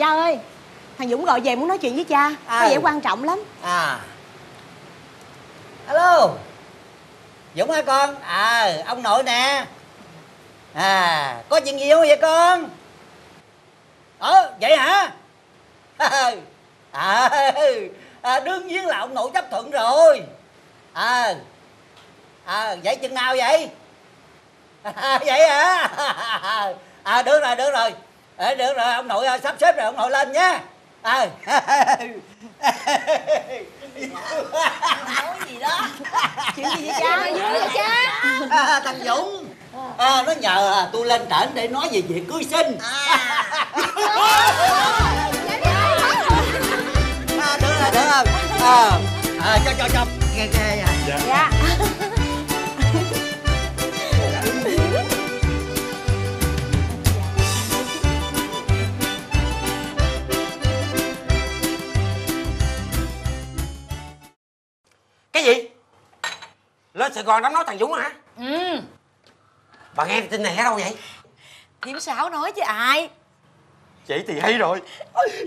cha ơi thằng dũng gọi về muốn nói chuyện với cha có À. vẻ quan trọng lắm. À. Alo. Dũng hả con? À ông nội nè. À có chuyện gì không vậy con? Ờ vậy hả? À, à đương nhiên là ông nội chấp thuận rồi. À à vậy chừng nào vậy? À, vậy hả? À được rồi được rồi à, được rồi ông nội à, sắp xếp rồi ông nội lên nha à nói gì đó? Chuyện gì vậy cha? Vui vậy cha. À, thằng Dũng à, nó nhờ à, tôi lên trển để nói về việc cưới sinh. À, được rồi được rồi. À, à, cho cho cho. Nghe nghe à. dạ cái gì? Lên sài gòn đám nói thằng dũng hả? Ừ. Bà nghe tin này ở đâu vậy? Thiểm sáu nói chứ ai? Vậy thì hay rồi.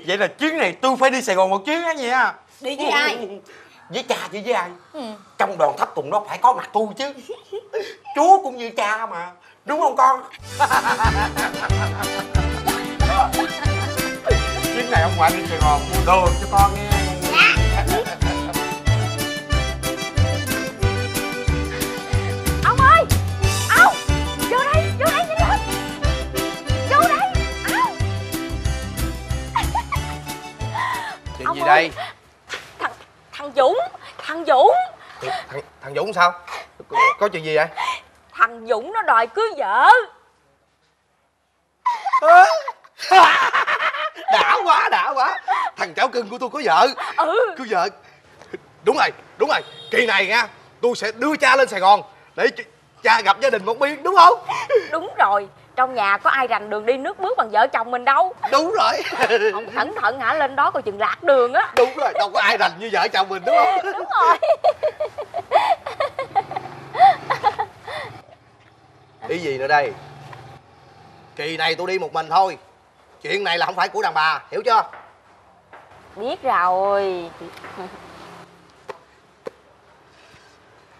Vậy là chuyến này tôi phải đi sài gòn một chuyến á nha. Đi với ai? Với cha chứ với ai? Ừ. trong đoàn tháp tùng đó phải có mặt tôi chứ. Chú cũng như cha mà đúng không con? Chuyến này ông ngoại đi sài gòn mua đồ cho con nghe đây? Thằng thằng dũng thằng dũng. Thằng, thằng dũng sao? Có, có chuyện gì vậy? Thằng dũng nó đòi cưới vợ. Đã quá đã quá. Thằng cháu cưng của tôi có vợ. Ừ. Có vợ. Đúng rồi đúng rồi. Kỳ này nha tôi sẽ đưa cha lên sài gòn để ch- cha gặp gia đình một miên đúng không? Đúng rồi trong nhà có ai rành đường đi nước bước bằng vợ chồng mình đâu. Đúng rồi. Ông cẩn thận hả? Lên đó coi chừng lạc đường á. Đúng rồi đâu có ai rành như vợ chồng mình đúng không? Đúng rồi. Ý gì nữa đây? Kỳ này tôi đi một mình thôi. Chuyện này là không phải của đàn bà hiểu chưa? Biết rồi.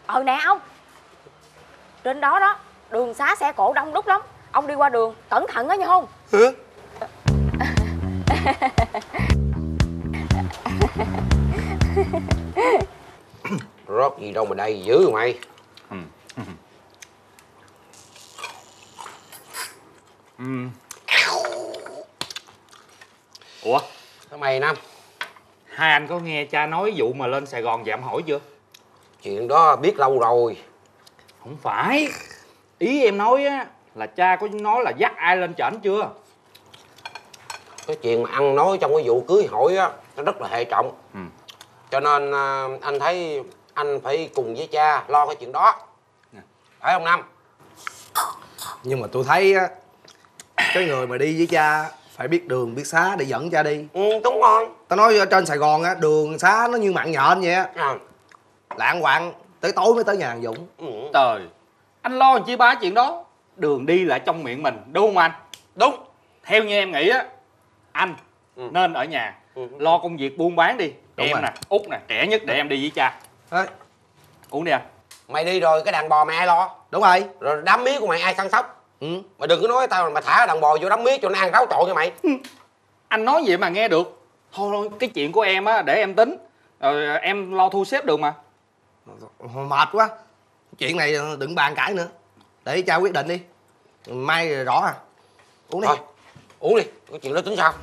Ờ nè ông. Trên đó đó đường xá xe cộ đông đúc lắm ông đi qua đường cẩn thận á nha không hả? Rót gì đâu mà đầy dữ mày. Ủa? Sao mày Nam? Hai anh có nghe cha nói vụ mà lên Sài Gòn em hỏi chưa? Chuyện đó biết lâu rồi. Không phải. Ý em nói á là cha có nói là dắt ai lên trển chưa? Cái chuyện mà ăn nói trong cái vụ cưới hỏi á Nó rất là hệ trọng. Ừ. Cho nên à, anh thấy anh phải cùng với cha lo cái chuyện đó. Phải không Nam? Nhưng mà tôi thấy á cái người mà đi với cha phải biết đường biết xá để dẫn cha đi. Ừ đúng rồi. Tao nói ở trên sài gòn á đường xá nó như mặn nhện vậy á. À, lạng quạng tới tối mới tới nhà thằng dũng. Ừ. Trời Anh lo làm chi ba chuyện đó Đường đi là trong miệng mình. Đúng không anh? Đúng. Theo như em nghĩ á Anh Ừ. nên ở nhà. Ừ. Lo công việc buôn bán đi. Đúng Em rồi. nè Út nè Trẻ nhất để em đi với cha. Đấy, Uống đi anh. Mày đi rồi cái đàn bò mày ai lo? Đúng rồi. Rồi đám mía của mày ai săn sóc? Ừ. Mày đừng có nói tao mày thả đàn bò vô đám mía cho nó ăn ráo trộn cho mày. Anh nói vậy mà nghe được. Thôi thôi cái chuyện của em á để em tính. Rồi em lo thu xếp được mà. Mệt quá. Chuyện này đừng bàn cãi nữa để cha quyết định đi. Mai rõ à. Uống đi. Thôi uống đi. Cái chuyện đó tính sao?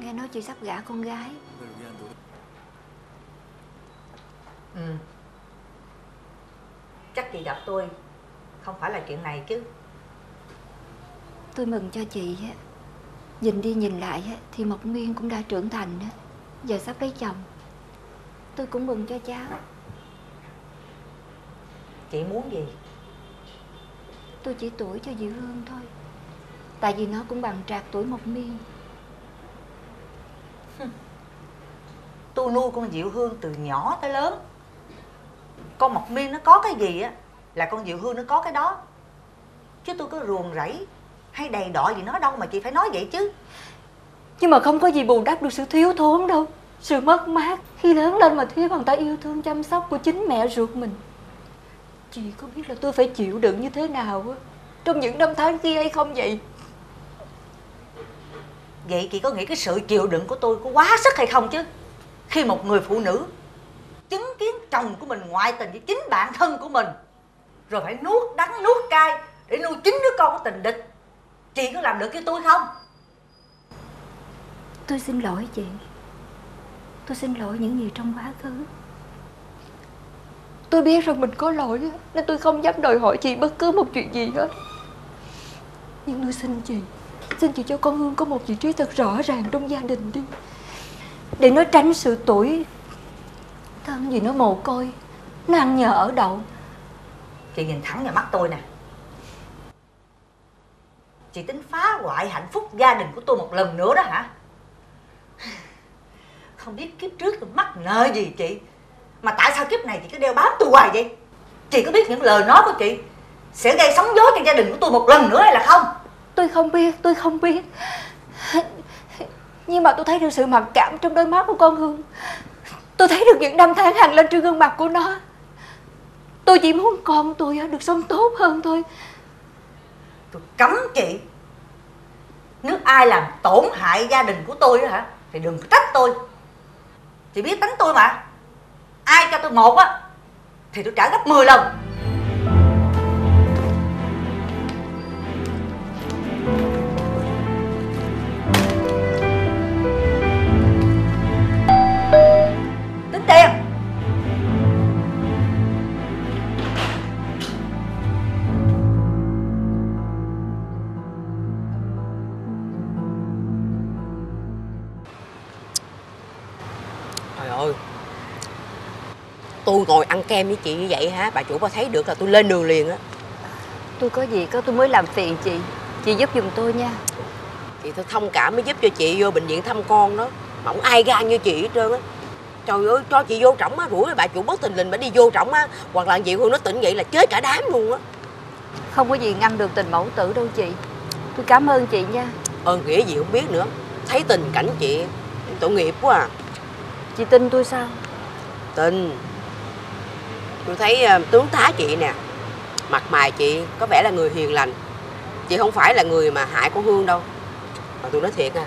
Nghe nói chị sắp gả con gái. Ừ. Chắc chị gặp tôi Không phải là chuyện này chứ Tôi mừng cho chị á. Nhìn đi nhìn lại á Thì Mộc Miên cũng đã trưởng thành Giờ sắp lấy chồng. Tôi cũng mừng cho cháu. Chị muốn gì? Tôi chỉ tuổi cho Diệu Hương thôi. Tại vì nó cũng bằng trạc tuổi Mộc Miên tôi nuôi con Diệu Hương từ nhỏ tới lớn. Con Mộc Miên nó có cái gì á Là con Diệu Hương nó có cái đó. Chứ tôi có ruồng rẫy Hay đầy đọa gì nó đâu mà chị phải nói vậy chứ. Nhưng mà không có gì bù đắp được sự thiếu thốn đâu. Sự mất mát Khi lớn lên mà thiếu bàn tay yêu thương chăm sóc của chính mẹ ruột mình. Chị có biết là tôi phải chịu đựng như thế nào á? Trong những năm tháng kia hay không vậy? Vậy chị có nghĩ cái sự chịu đựng của tôi có quá sức hay không chứ? Khi một người phụ nữ Chứng kiến chồng của mình ngoại tình với chính bạn thân của mình Rồi phải nuốt đắng nuốt cay Để nuôi chính đứa con của tình địch Chị có làm được với tôi không? Tôi xin lỗi chị. Tôi xin lỗi những gì trong quá khứ. Tôi biết rằng mình có lỗi Nên tôi không dám đòi hỏi chị bất cứ một chuyện gì hết. Nhưng tôi xin chị Xin chị cho con Hương có một vị trí thật rõ ràng trong gia đình đi. Để nó tránh sự tuổi Thân gì nó mồ côi Nó ăn nhờ ở đậu. Chị nhìn thẳng vào mắt tôi nè Chị tính phá hoại hạnh phúc gia đình của tôi một lần nữa đó hả? Không biết kiếp trước tôi mắc nợ gì chị? Mà tại sao kiếp này chị cứ đeo bám tôi hoài vậy? Chị có biết những lời nói của chị Sẽ gây sóng gió cho gia đình của tôi một lần nữa hay là không? Tôi không biết, tôi không biết. Nhưng mà tôi thấy được sự mặc cảm trong đôi mắt của con Hương. Tôi thấy được những năm tháng hành lên trên gương mặt của nó. Tôi chỉ muốn con tôi được sống tốt hơn thôi Tôi cấm chị Nếu ai làm tổn hại gia đình của tôi hả? Thì đừng có trách tôi. Chị biết tính tôi mà. Ai cho tôi một á, Thì tôi trả gấp 10 lần. Ngồi ăn kem với chị như vậy hả? Bà chủ bà thấy được là tôi lên đường liền á. Tôi có gì có tôi mới làm phiền chị. Chị giúp giùm tôi nha. Chị tôi thông cảm mới giúp cho chị vô bệnh viện thăm con đó. Mà không ai gan như chị hết trơn á. Trời ơi cho chị vô trọng á Rủi bà chủ bất tình lình bà đi vô trọng á. Hoặc là chị Hương nó tỉnh vậy là chết cả đám luôn á. Không có gì ngăn được tình mẫu tử đâu chị. Tôi cảm ơn chị nha. Ơn nghĩa gì không biết nữa. Thấy tình cảnh chị Tội nghiệp quá à. Chị tin tôi sao? Tình Tôi thấy ờ, tướng tá chị nè, Mặt mày chị có vẻ là người hiền lành. Chị không phải là người mà hại con Hương đâu. Mà tôi nói thiệt à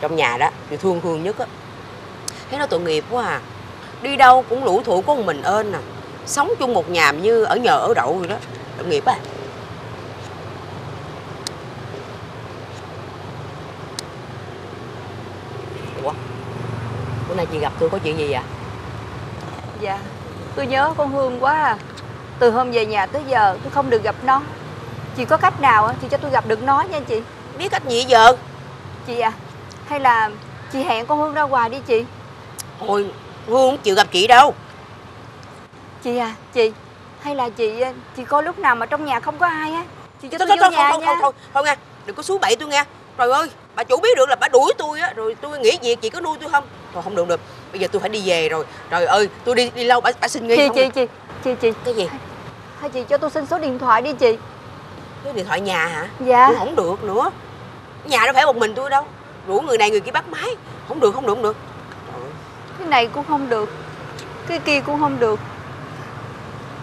Trong nhà đó tôi thương Hương nhất á. Thấy nó tội nghiệp quá à. Đi đâu cũng lũ thủ của một mình ơn nè Sống chung một nhà như ở nhờ ở đậu rồi đó. Tội nghiệp à. Ủa? Bữa nay chị gặp tôi có chuyện gì vậy? Dạ. Tôi nhớ con Hương quá à. Từ hôm về nhà tới giờ tôi không được gặp nó. Chị có cách nào á, chị cho tôi gặp được nó nha chị? Biết cách gì giờ Chị à Hay là chị hẹn con Hương ra ngoài đi chị? Ôi Hương không chịu gặp chị đâu. Chị à chị Hay là chị chị coi lúc nào mà trong nhà không có ai á Chị cho thôi, tôi thôi, vô thôi, nhà thôi, nha. thôi, thôi, thôi nghe Đừng có xú bậy tôi nghe. Trời ơi bà chủ biết được là bà đuổi tôi á Rồi tôi nghĩ việc chị có nuôi tôi không? Thôi không được được Bây giờ tôi phải đi về rồi. Trời ơi tôi đi đi lâu bà, bà xin nghỉ Chị không chị được. chị Chị chị Cái gì? Hay chị cho tôi xin số điện thoại đi chị. Cái điện thoại nhà hả? Dạ. Cũng không được nữa. Nhà đâu phải một mình tôi đâu. Rủ người này người kia bắt máy. Không được không được không được. Cái này cũng không được. Cái kia cũng không được.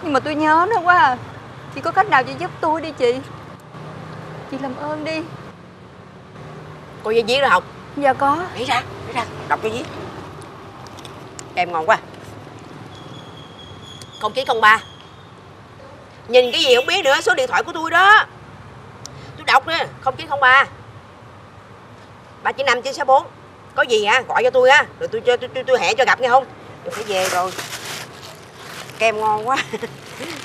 Nhưng mà tôi nhớ nó quá à. Chị có cách nào chị giúp tôi đi chị? Chị làm ơn đi. Cô giấy viết ra học. Dạ có. Lấy ra lấy ra. Đọc cho viết Kem ngon quá. Không chín không ba. Nhìn cái gì không biết nữa Số điện thoại của tôi đó. Tôi đọc nè Không chín không ba. ba chín năm chín sáu bốn. Có gì hả gọi cho tôi á Rồi tôi tôi, tôi, tôi hẹn cho gặp nghe không? Tôi phải về rồi. Kem ngon quá.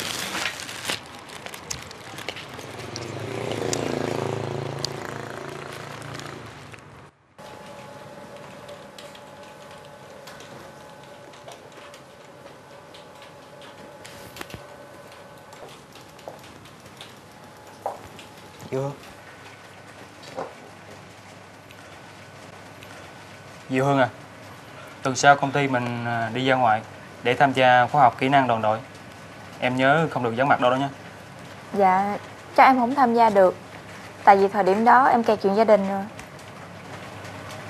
Hương Dì Hương à tuần sau công ty mình à, đi ra ngoài để tham gia khóa học kỹ năng đoàn đội. Em nhớ không được vắng mặt đâu đó nhé. Dạ, chắc em không tham gia được Tại vì thời điểm đó em kẹt chuyện gia đình rồi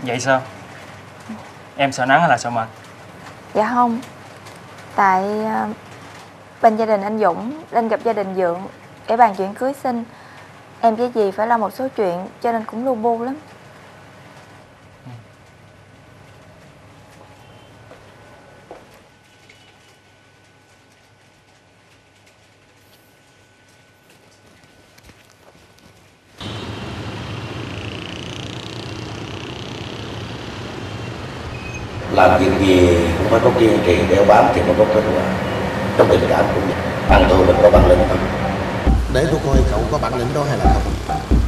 Vậy sao? Em sợ nắng hay là sợ mệt? Dạ không Tại à, bên gia đình anh Dũng lên gặp gia đình Dượng để bàn chuyện cưới xin Em với dì phải lo một số chuyện cho nên cũng lu bu lắm. Làm việc gì cũng phải có kiên trì, đeo bám thì mới có kết quả. Trong tình cảm cũng vậy ăn tôi mình có bằng lĩnh không? Để tôi coi cậu có bản lĩnh đó hay là không.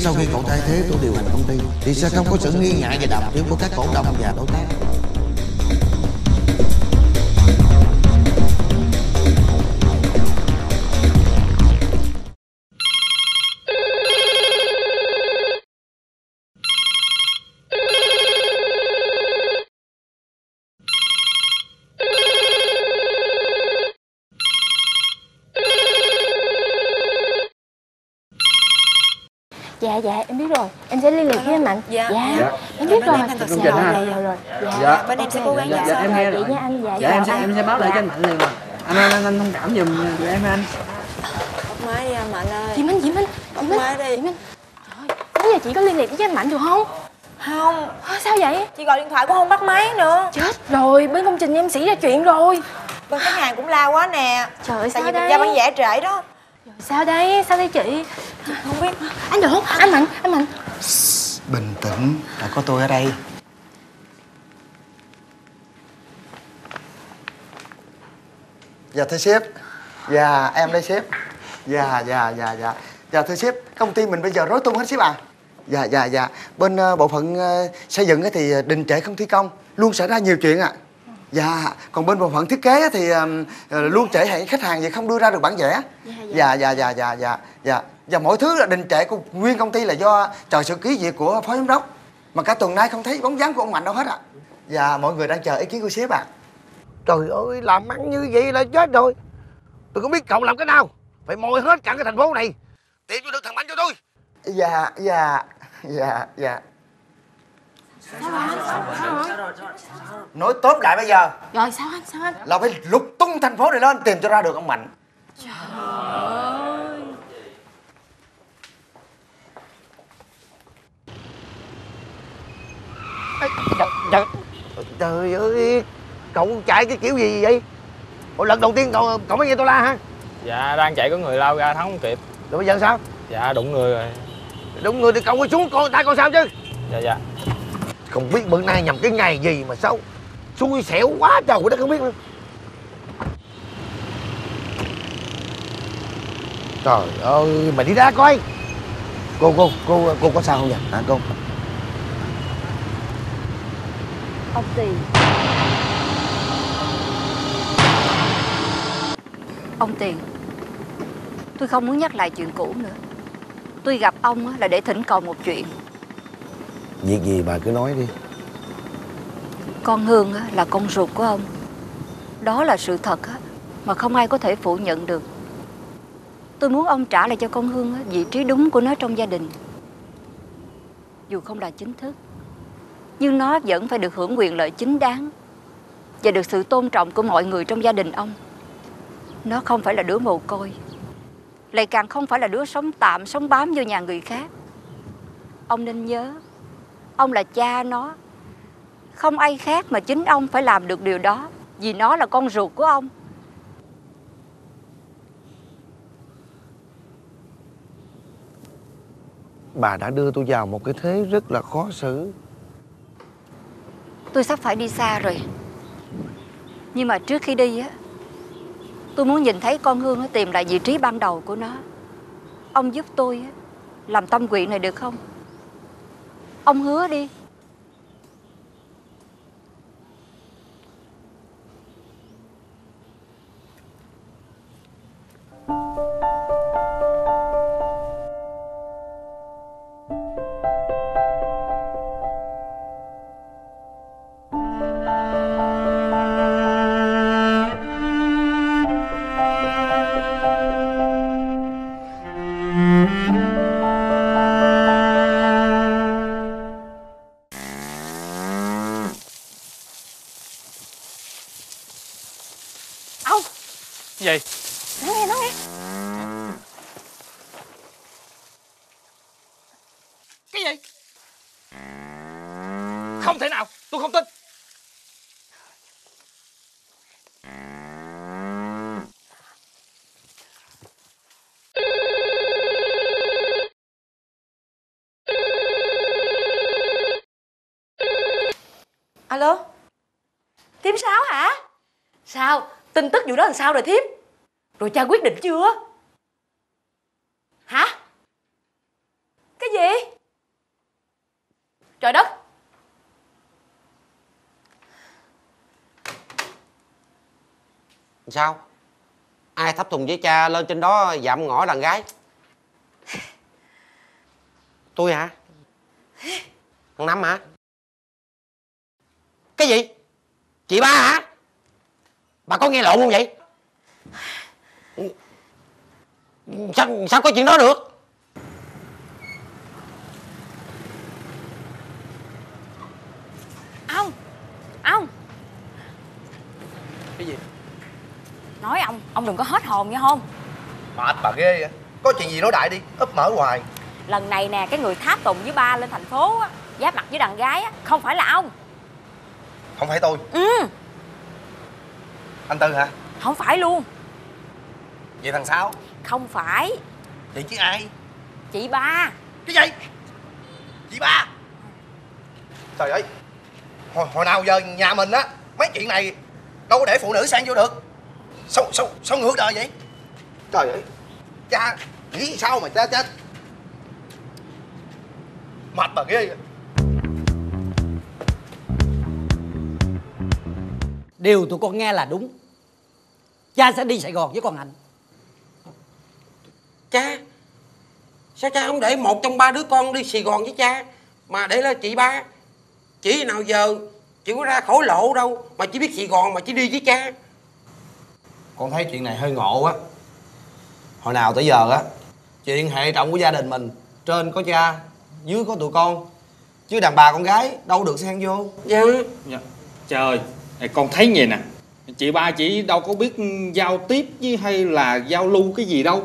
Sau khi cậu thay thế tôi điều hành công ty, Thì sẽ không có sự nghi ngại và đàm tiếu của các cổ đông và đối tác. Dạ dạ em biết rồi. Em sẽ liên lạc với anh Mạnh. Dạ. Dạ, em biết rồi. Dạ ha. rồi rồi rồi. Dạ, Dạ. Bên em sẽ cố gắng dạ, dạ, em nghe rồi nha anh Dạ, Dạ, em sẽ em sẽ báo lại Dạ. cho anh Mạnh liền mà. Anh anh, anh, thông cảm giùm tụi em anh. Mai đi anh Mạnh ơi. Chị Minh, chị Minh Chị Minh Chị Minh. Trời Bây giờ chị có liên lạc với anh Mạnh được không? Không. Sao vậy? Chị gọi điện thoại cũng không bắt máy nữa. Chết rồi, bên công trình em xảy ra chuyện rồi. Bên khách hàng cũng la quá nè. Trời ơi, Tại sao vì mình giao bán rẻ trễ đó Sao đây? Sao đây chị? Không biết. Anh được Anh Mạnh, anh Mạnh. Bình tĩnh, đã có tôi ở đây. Dạ thưa sếp. Dạ em đây sếp. Dạ dạ dạ dạ. Dạ thưa sếp Công ty mình bây giờ rối tung hết sếp à Dạ dạ dạ. Bên uh, bộ phận uh, xây dựng thì ờ, đình trệ không thi công Luôn xảy ra nhiều chuyện ạ. Dạ Còn bên bộ phận thiết kế á thì ờ, luôn trễ hẹn khách hàng vì không đưa ra được bản vẽ Dạ dạ dạ dạ dạ dạ Và mọi thứ là đình trệ của nguyên công ty là do chờ sự ký duyệt của phó giám đốc Mà cả tuần nay không thấy bóng dáng của ông Mạnh đâu hết ạ Dạ mọi người đang chờ ý kiến của sếp ạ Trời ơi, làm ăn như vậy là chết rồi. Tôi không biết cậu làm cái nào. Phải moi hết cả cái thành phố này. Tìm cho được thằng Mạnh cho tôi. Dạ, dạ, dạ, dạ. Nói tóm lại bây giờ Rồi sao anh, sao anh? là phải lục tung thành phố này lên tìm cho ra được ông Mạnh. Trời, trời, trời ơi, cậu chạy cái kiểu gì vậy? Ủa, lần đầu tiên cậu cậu mới nghe tôi la hả? Dạ đang chạy có người lao ra thắng không kịp Rồi bây giờ sao? Dạ đụng người rồi Đúng người thì cậu phải xuống coi tay coi sao chứ. Dạ dạ không biết bữa nay nhằm cái ngày gì mà xấu xui xẻo quá trời đất không biết nữa. Trời ơi, mày đi ra coi. Cô cô cô cô có sao không vậy? Hả cô? Ông Tiền Ông Tiền Tôi không muốn nhắc lại chuyện cũ nữa Tôi gặp ông là để thỉnh cầu một chuyện Việc gì bà cứ nói đi. Con Hương là con ruột của ông. Đó là sự thật Mà không ai có thể phủ nhận được. Tôi muốn ông trả lại cho con Hương vị trí đúng của nó trong gia đình. Dù không là chính thức Nhưng nó vẫn phải được hưởng quyền lợi chính đáng Và được sự tôn trọng của mọi người trong gia đình ông. Nó không phải là đứa mồ côi Lại càng không phải là đứa sống tạm, sống bám vô nhà người khác. Ông nên nhớ Ông là cha nó Không ai khác mà chính ông phải làm được điều đó Vì nó là con ruột của ông Bà đã đưa tôi vào một cái thế rất là khó xử. Tôi sắp phải đi xa rồi Nhưng mà trước khi đi á Tôi muốn nhìn thấy con Hương tìm lại vị trí ban đầu của nó Ông giúp tôi làm tâm nguyện này được không? Ông hứa đi. Sao rồi thím Rồi cha quyết định chưa Hả Cái gì Trời đất Sao? Ai thắp thùng với cha lên trên đó dạm ngõ đàn gái? Tôi hả? Thằng Năm hả? Cái gì? Chị ba hả? Bà có nghe lộn không vậy? Sao, sao có chuyện đó được? ông ông. Cái gì? nói ông ông đừng có hết hồn nha không Mệt bà ghê vậy. Có chuyện gì nói đại đi ấp mở hoài. Lần này nè cái người tháp tùng với ba lên thành phố á giáp mặt với đàn gái á không phải là ông. Không phải tôi. Ừ. Anh Tư hả? Không phải luôn Vậy thằng Sáu? Không phải. Vậy chứ ai? Chị ba. Cái gì? Chị ba. Trời ơi. Hồi, hồi nào giờ nhà mình á Mấy chuyện này Đâu có để phụ nữ sang vô được. Sao sao sao ngược đời vậy? Trời ơi. Cha Nghĩ sao mà cha cha Mệt bà ghê vậy. Điều tụi con nghe là đúng. Cha sẽ đi Sài Gòn với con Hạnh Cha Sao cha không để một trong ba đứa con đi Sài Gòn với cha? Mà để là chị ba. Chị nào giờ Chị có ra khỏi lộ đâu Mà chỉ biết Sài Gòn mà chỉ đi với cha. Con thấy chuyện này hơi ngộ á Hồi nào tới giờ á Chuyện hệ trọng của gia đình mình. Trên có cha Dưới có tụi con. Chứ đàn bà con gái đâu được xen vô. Dạ. Dạ. Trời ơi, con thấy vậy nè. Chị ba chị đâu có biết giao tiếp với hay là giao lưu cái gì đâu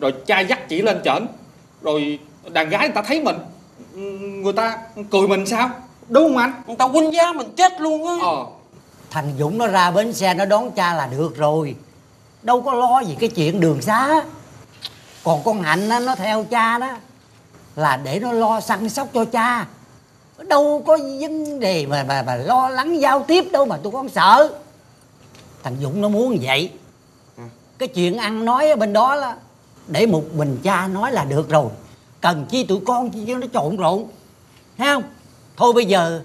Rồi cha dắt chị lên trển Rồi đàn gái người ta thấy mình. Người ta cười mình sao? Đúng không anh? Người ta quýnh giá mình chết luôn á. Ờ. Thằng Dũng nó ra bến xe nó đón cha là được rồi. Đâu có lo gì cái chuyện đường xá. Còn con Hạnh á, nó theo cha đó Là để nó lo săn sóc cho cha. Đâu có vấn đề mà, mà, mà lo lắng giao tiếp đâu mà tụi con sợ. Thằng Dũng nó muốn vậy. Cái chuyện ăn nói ở bên đó là Để một mình cha nói là được rồi. Cần chi tụi con chi cho nó trộn rộn. Thấy không? Thôi bây giờ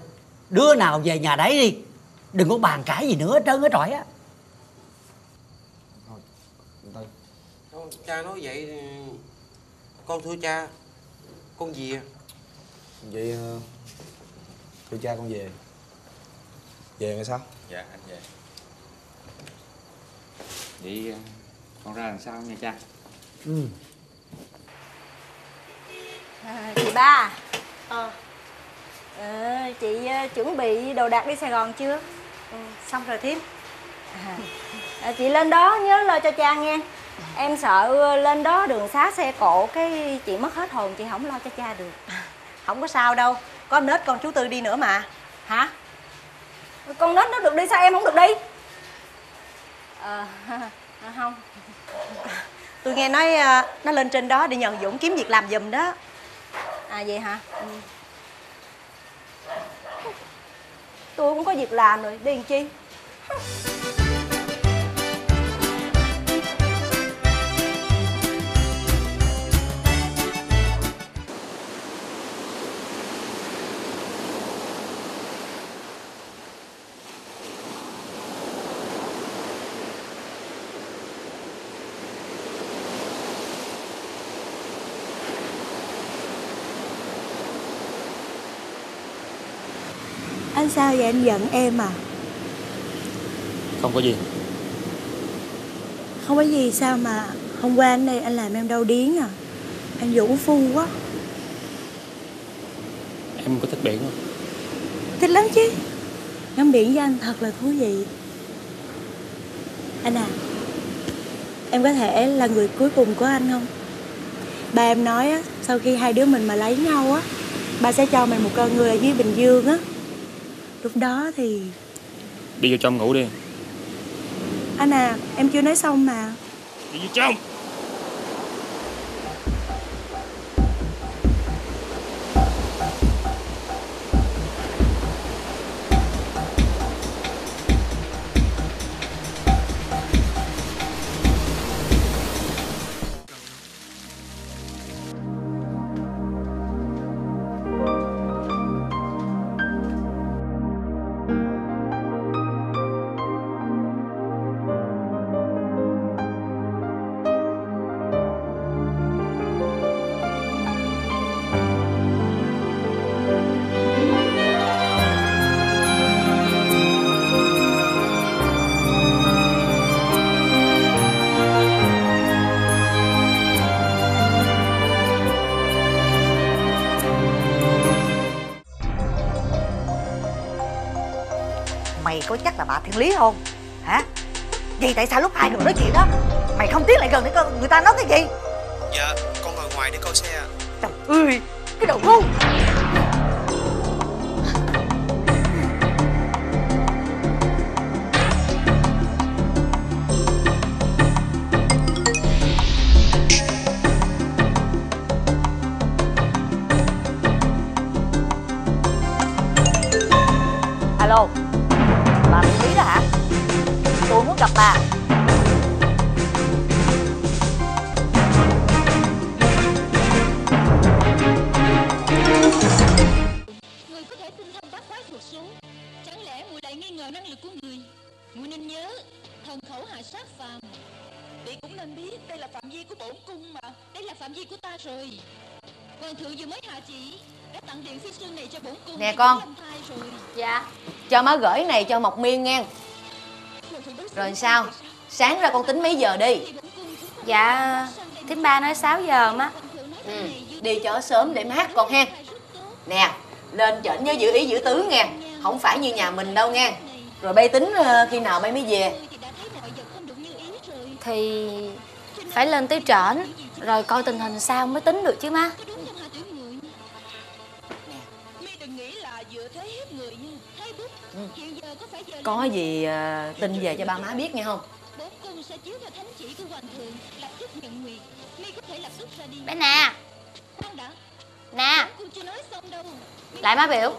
Đứa nào về nhà đấy đi. Đừng có bàn cãi gì nữa hết trơn hết trọi á. Cha nói vậy Con thưa cha Con gì à Vậy ờ, Thưa cha con về. Về ngay sao? Dạ anh về. Vậy ờ, con ra làm sao nha cha ừ. à, chị ba. Ờ. Ờ, chị ờ, chuẩn bị đồ đạc đi sài gòn chưa? Ừ, xong rồi thím à, à, chị lên đó nhớ lo cho cha nghe. Em sợ ờ, lên đó đường xá xe cộ cái chị mất hết hồn chị không lo cho cha được. Không có sao đâu. Có nết con chú tư đi nữa mà. Hả? Con nết nó được đi sao em không được đi? Ờ à, không tôi nghe nói à, nó lên trên đó để nhờ dũng kiếm việc làm giùm đó. À vậy hả? Ừ. tôi cũng có việc làm rồi đi làm chi sao vậy anh giận em à? Không có gì. Không có gì sao mà Hôm qua anh đây anh làm em đau điếng à? Anh vũ phu quá. Em có thích biển không? Thích lắm chứ. Ngắm biển với anh thật là thú vị. Anh à Em có thể là người cuối cùng của anh không? Ba em nói á Sau khi hai đứa mình mà lấy nhau á Ba sẽ cho mình một con người ở dưới Bình Dương á Lúc đó thì Đi vô trong ngủ đi. Anh à em chưa nói xong mà. Đi vô trong chắc là bà Thiên Lý không? Hả? Vậy tại sao lúc hai người nói chuyện đó Mày không tiến lại gần để coi người ta nói cái gì? Dạ con ngồi ngoài để coi xe Trời ơi Cái đồ ngu con. Dạ. Cho má gửi này cho Mộc Miên nghe. Rồi sao? Sáng ra con tính mấy giờ đi? Dạ Thím ba nói 6 giờ má ừ. Đi cho sớm để mát con hen. Nè Lên trển nhớ giữ ý giữ tứ nghe. Không phải như nhà mình đâu nghe. Rồi bay tính ờ, khi nào bay mới về? Thì phải lên tới trển Rồi coi tình hình sao mới tính được chứ má có gì ờ, tin về cho ba má biết nghe không? Bổn cung sẽ chiếu theo thánh chỉ của hoàng thượng Lập tức nhận nguyện. Mi có thể lập tức ra đi. Bé nè Nè Cung chưa nói xong đâu. Lại má biểu.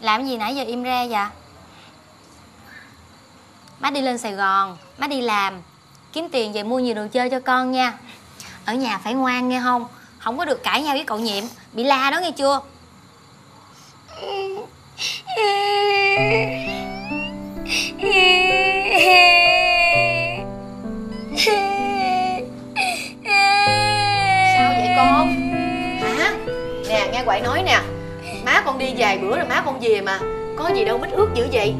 Làm gì nãy giờ im re vậy? Má đi lên Sài Gòn Má đi làm Kiếm tiền về mua nhiều đồ chơi cho con nha. Ở nhà phải ngoan nghe không? Không có được cãi nhau với cậu nhiệm Bị la đó nghe chưa? Sao vậy con? Hả Nè nghe quậy nói nè. Má con đi vài bữa rồi má con về mà. Có gì đâu mít ướt dữ vậy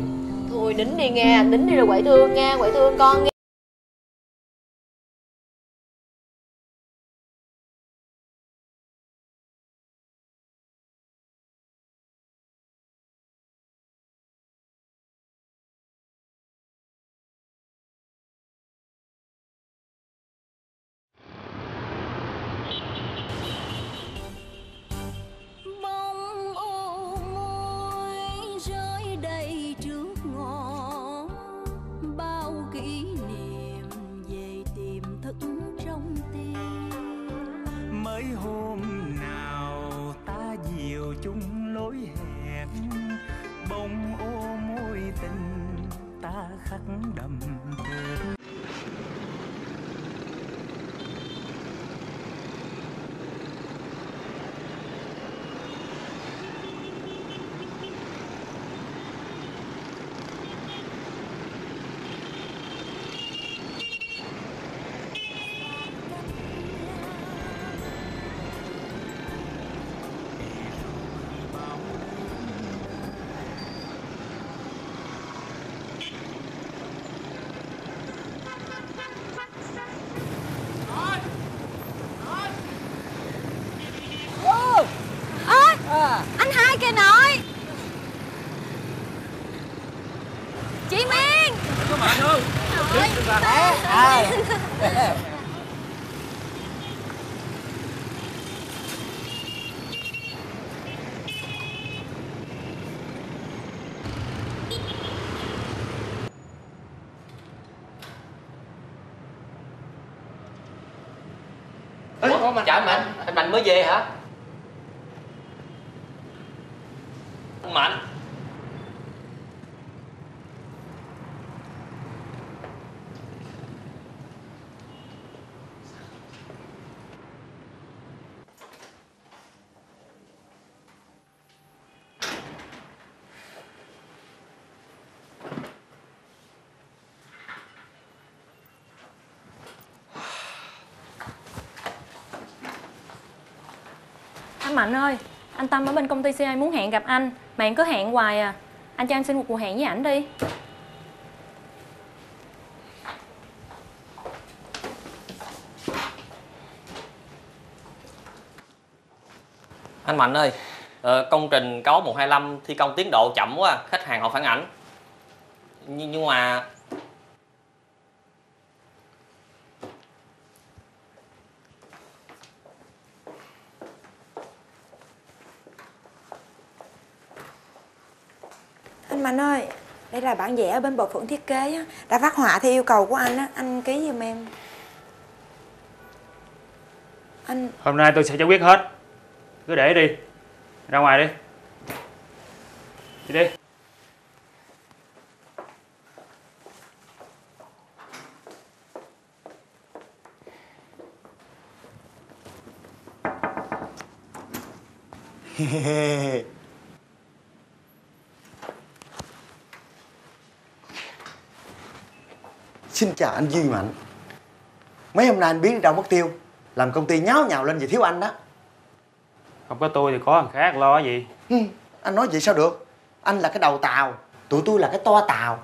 đính đi nghe Đính đi rồi quậy thương nghe Quậy thương con nghe Ủa, chào anh Mạnh, anh Mạnh mới về hả? Anh Mạnh anh Mạnh ơi, anh Tâm ở bên công ty CI muốn hẹn gặp anh. Mà em cứ hẹn hoài à. Anh cho em xin một cuộc hẹn với ảnh đi. Anh Mạnh ơi ờ, Công trình cao 125 thi công tiến độ chậm quá Khách hàng họ phản ảnh. Nh nhưng mà Anh Mạnh ơi, đây là bản vẽ ở bên bộ phận thiết kế á, đã phát họa theo yêu cầu của anh á, anh ký giùm em. Anh Hôm nay tôi sẽ giải quyết hết. Cứ để đi. Ra ngoài đi. Đi đi Chào anh Duy Mạnh. Mấy hôm nay anh biến đâu mất tiêu Làm công ty nháo nhào lên vì thiếu anh đó. Không có tôi thì có thằng khác lo gì. Hừ, Anh nói vậy sao được? Anh là cái đầu tàu Tụi tôi là cái toa tàu.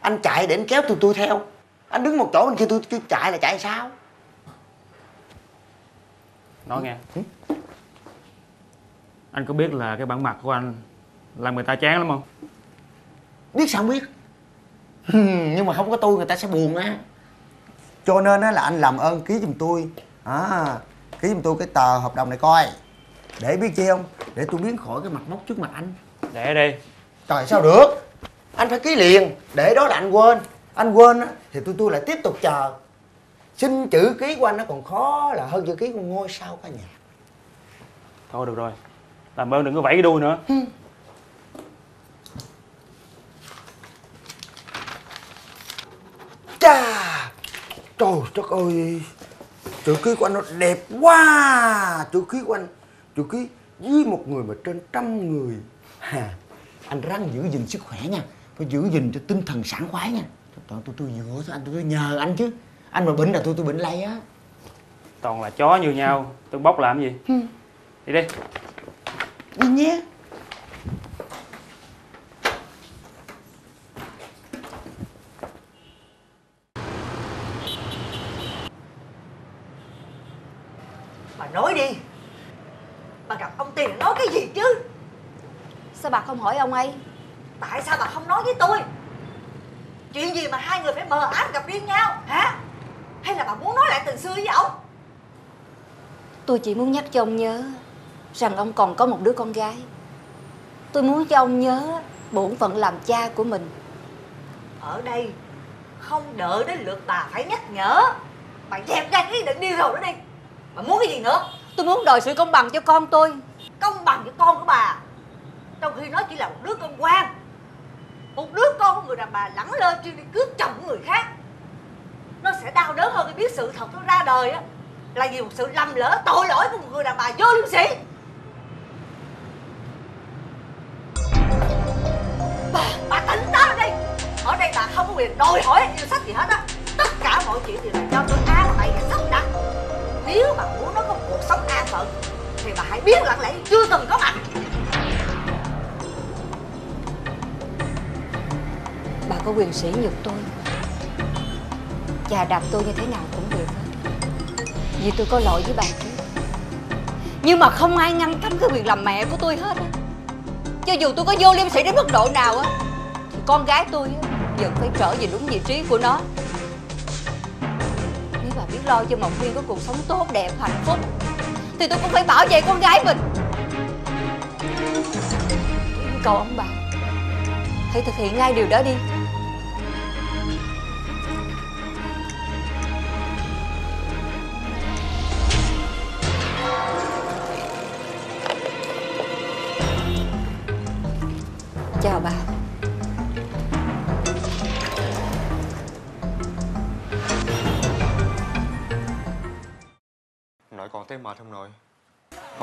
Anh chạy để anh kéo tụi tôi theo. Anh đứng một chỗ anh kêu tôi kêu chạy là chạy sao? Nói nghe. Anh có biết là cái bản mặt của anh Làm người ta chán lắm không? Biết sao không biết Nhưng mà không có tôi người ta sẽ buồn á. Cho nên á là anh làm ơn ký giùm tôi. À, Ký giùm tôi cái tờ hợp đồng này coi. Để biết chi không? Để tôi biến khỏi cái mặt mốc trước mặt anh. Để đi Trời sao được? Anh phải ký liền. Để đó là anh quên. Anh quên á Thì tôi tôi lại tiếp tục chờ. Xin chữ ký của anh nó còn khó là hơn chữ ký của ngôi sao cả nhà. Thôi được rồi. Làm ơn đừng có vẫy cái đuôi nữa Chà! Trời đất ơi Chữ ký của anh nó đẹp quá. Chữ ký của anh Chữ ký với một người mà trên trăm người. Hà Anh răng giữ gìn sức khỏe nha. Phải giữ gìn cho tinh thần sảng khoái nha. Tôi tôi, tôi dựa cho anh tôi, tôi nhờ anh chứ. Anh mà bệnh là tôi tôi bệnh lây á. Toàn là chó như nhau Tôi bóc làm gì? Đi đi. Đi nhé nói đi. Bà gặp ông Tiền nói cái gì chứ? Sao bà không hỏi ông ấy? Tại sao bà không nói với tôi? Chuyện gì mà hai người phải mờ ám gặp riêng nhau hả? Hay là bà muốn nói lại từ xưa với ông? Tôi chỉ muốn nhắc cho ông nhớ Rằng ông còn có một đứa con gái. Tôi muốn cho ông nhớ Bổn phận làm cha của mình. Ở đây Không đợi đến lượt bà phải nhắc nhở. Bà dẹp ra cái ý định đi rồi đó đi Bà muốn cái gì nữa? Tôi muốn đòi sự công bằng cho con tôi. Công bằng cho con của bà. Trong khi nó chỉ là một đứa con quan. Một đứa con của người đàn bà lẳng lơ chuyên đi cướp chồng của người khác. Nó sẽ đau đớn hơn khi biết sự thật nó ra đời á. Là vì một sự lầm lỡ tội lỗi của một người đàn bà vô liêm sĩ Bà, bà tỉnh táo đi. Ở đây bà không có quyền đòi hỏi sách gì hết á. Tất cả mọi chuyện đều là do tôi an nếu bà muốn nó có cuộc sống an phận, Thì bà hãy biết lặng lẽ, chưa từng có mặt. Bà có quyền sỉ nhục tôi. Chà đạp tôi như thế nào cũng được. Hết Vì tôi có lỗi với bà chứ. Nhưng mà không ai ngăn cấm cái quyền làm mẹ của tôi hết á. Cho dù tôi có vô liêm sĩ đến mức độ nào á, Thì con gái tôi á Vẫn phải trở về đúng vị trí của nó lo cho Mộng Viên có cuộc sống tốt đẹp, hạnh phúc. Thì tôi cũng phải bảo vệ con gái mình. Tôi yêu cầu ông bà Hãy thực hiện ngay điều đó đi. Chào bà.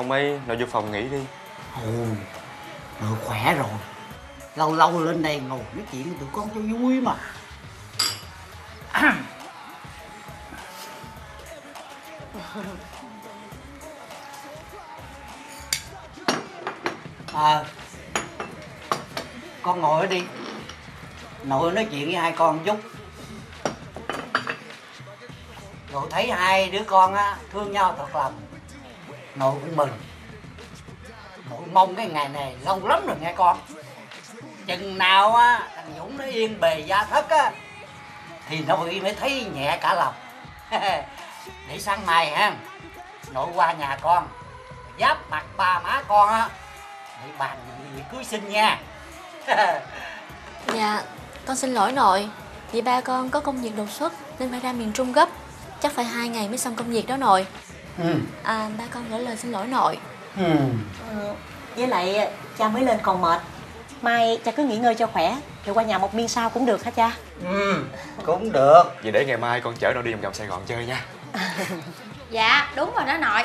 Không mấy, nội vô phòng nghỉ đi. Ừ, Ồ, nội khỏe rồi. Lâu lâu lên đây ngồi nói chuyện với tụi con cho vui mà. À Con ngồi đi. Nội nói chuyện với hai con chút. Nội thấy hai đứa con á thương nhau thật lòng. Nội cũng mừng Nội mong cái ngày này lâu lắm rồi nghe con. Chừng nào á thằng Dũng nó yên bề gia thất á Thì nội mới thấy nhẹ cả lòng. Để sáng mai ha Nội qua nhà con Giáp mặt ba má con á Để bàn việc cưới xin nha. Dạ, con xin lỗi nội. Vì ba con có công việc đột xuất Nên phải ra miền Trung gấp. Chắc phải hai ngày mới xong công việc đó nội. Ừ. À, ba con gửi lời xin lỗi nội. Ừ. Ừ, với lại cha mới lên còn mệt. Mai cha cứ nghỉ ngơi cho khỏe rồi qua nhà một miên sau cũng được hả cha? Ừ, cũng được. Vậy để ngày mai con chở nội đi vòng vòng Sài Gòn chơi nha. Dạ, đúng rồi đó nội.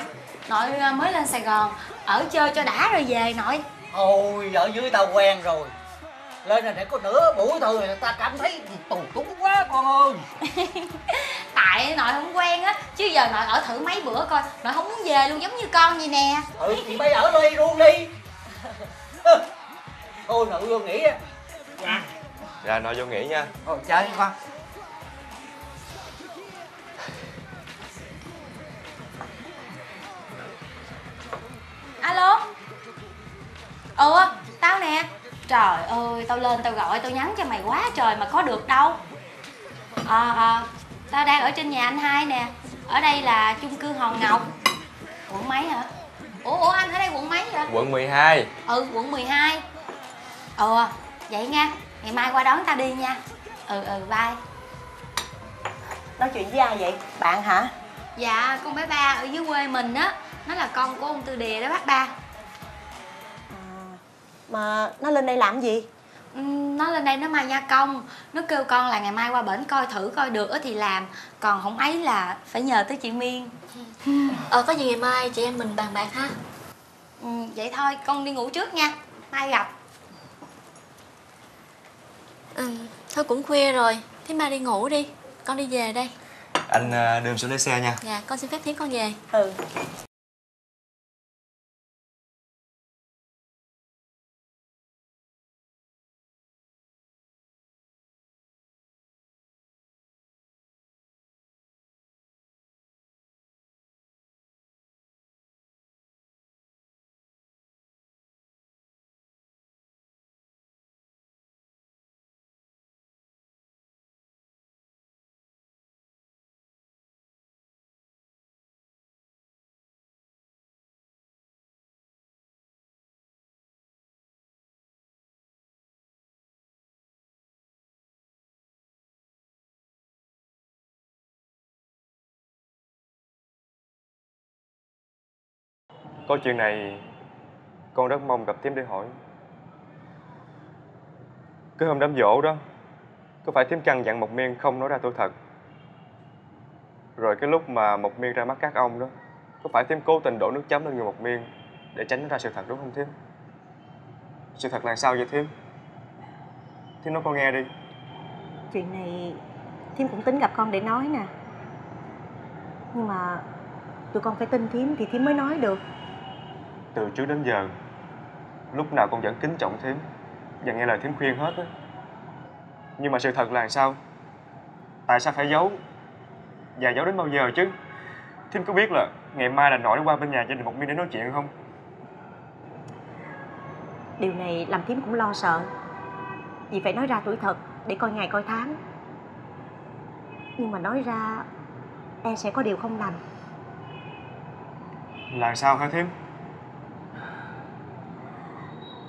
Nội à, mới lên Sài Gòn Ở chơi cho đã rồi về nội. Ôi, ở dưới tao quen rồi Lên này để có nửa buổi thôi người ta cảm thấy tù túng quá con ơi. Tại nội không quen á Chứ giờ nội ở thử mấy bữa coi Nội không muốn về luôn giống như con vậy nè. Ừ thì bây ở đây luôn đi. Thôi nội vô nghỉ á. Dạ. Dạ, nội vô nghỉ nha. Thôi chơi con. Alo. Ừ, tao nè Trời ơi, tao lên tao gọi tao nhắn cho mày quá trời mà có được đâu. Ờ, ờ Tao đang ở trên nhà anh hai nè. Ở đây là chung cư Hòn Ngọc. Quận mấy hả? Ủa, ủa anh ở đây quận mấy vậy? Quận 12 Ừ, quận 12 Ừ, vậy nha. Ngày mai qua đón tao đi nha. Ừ, ừ, bye. Nói chuyện với ai vậy? Bạn hả? Dạ, con bé ba ở dưới quê mình á. Nó là con của ông Tư Đìa đó bác ba mà nó lên đây làm gì? Ừ, nó lên đây nó mai gia công. Nó kêu con là ngày mai qua bển coi thử coi được á thì làm. Còn không ấy là phải nhờ tới chị miên. Ờ có gì ngày mai chị em mình bàn bạc ha. Ừ, vậy thôi con đi ngủ trước nha. Mai gặp. Ừ, thôi cũng khuya rồi. Thế mai đi ngủ đi. Con đi về đây. Anh à, đưa em xuống lấy xe nha. Dạ con xin phép thiếp con về. Ừ Có chuyện này Con rất mong gặp Thím để hỏi. Cái hôm đám dỗ đó, Có phải Thím căn dặn Mộc Miên không nói ra tôi thật? Rồi cái lúc mà Mộc Miên ra mắt các ông đó, Có phải Thím cố tình đổ nước chấm lên người Mộc Miên Để tránh nó ra sự thật đúng không Thím Sự thật là sao vậy Thím Thím nói con nghe đi. Chuyện này thím cũng tính gặp con để nói nè. Nhưng mà tụi con phải tin thím thì thím mới nói được. Từ trước đến giờ Lúc nào con vẫn kính trọng Thím Và nghe lời Thím khuyên hết á. Nhưng mà sự thật là sao? Tại sao phải giấu? Và giấu đến bao giờ chứ? Thím có biết là ngày mai là nội nó qua bên nhà gia đình Mộc Miên để nói chuyện không? Điều này làm thím cũng lo sợ. Vì phải nói ra tuổi thật để coi ngày coi tháng. Nhưng mà nói ra e sẽ có điều không lành. Là sao hả thím?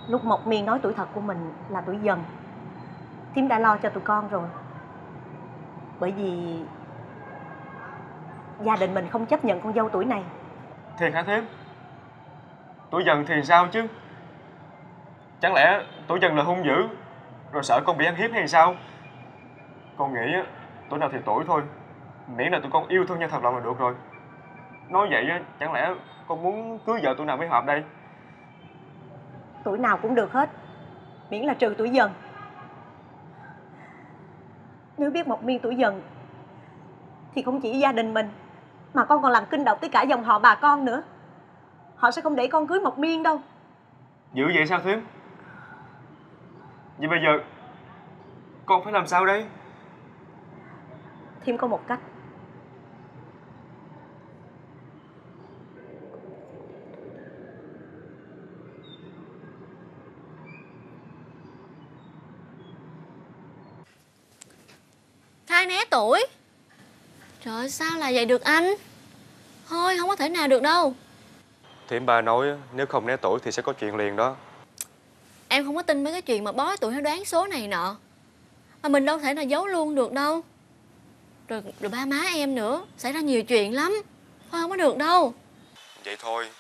Lúc mộc miên nói tuổi thật của mình là tuổi dần thím đã lo cho tụi con rồi bởi vì gia đình mình không chấp nhận con dâu tuổi này Thiệt hả thím? Tuổi dần thì sao chứ? Chẳng lẽ tuổi dần là hung dữ Rồi sợ con bị ăn hiếp hay sao? Con nghĩ á, tuổi nào thì tuổi thôi Miễn là tụi con yêu thương nhau thật lòng là được rồi Nói vậy á, chẳng lẽ con muốn cưới vợ tụi nào mới hợp đây? Tuổi nào cũng được hết. Miễn là trừ tuổi dần. Nếu biết mộc miên tuổi dần thì không chỉ gia đình mình mà con còn làm kinh động tới cả dòng họ bà con nữa. Họ sẽ không để con cưới mộc miên đâu. Dữ vậy sao thím? Vậy bây giờ con phải làm sao đây? thêm có một cách Khai né tuổi? Trời sao là vậy được anh? Thôi không có thể nào được đâu. Thím ba nói nếu không né tuổi thì sẽ có chuyện liền đó. Em không có tin mấy cái chuyện mà bói tuổi nó đoán số này nọ. Mà mình đâu thể nào giấu luôn được đâu. Rồi, rồi ba má em nữa Xảy ra nhiều chuyện lắm. Thôi không có được đâu. Vậy thôi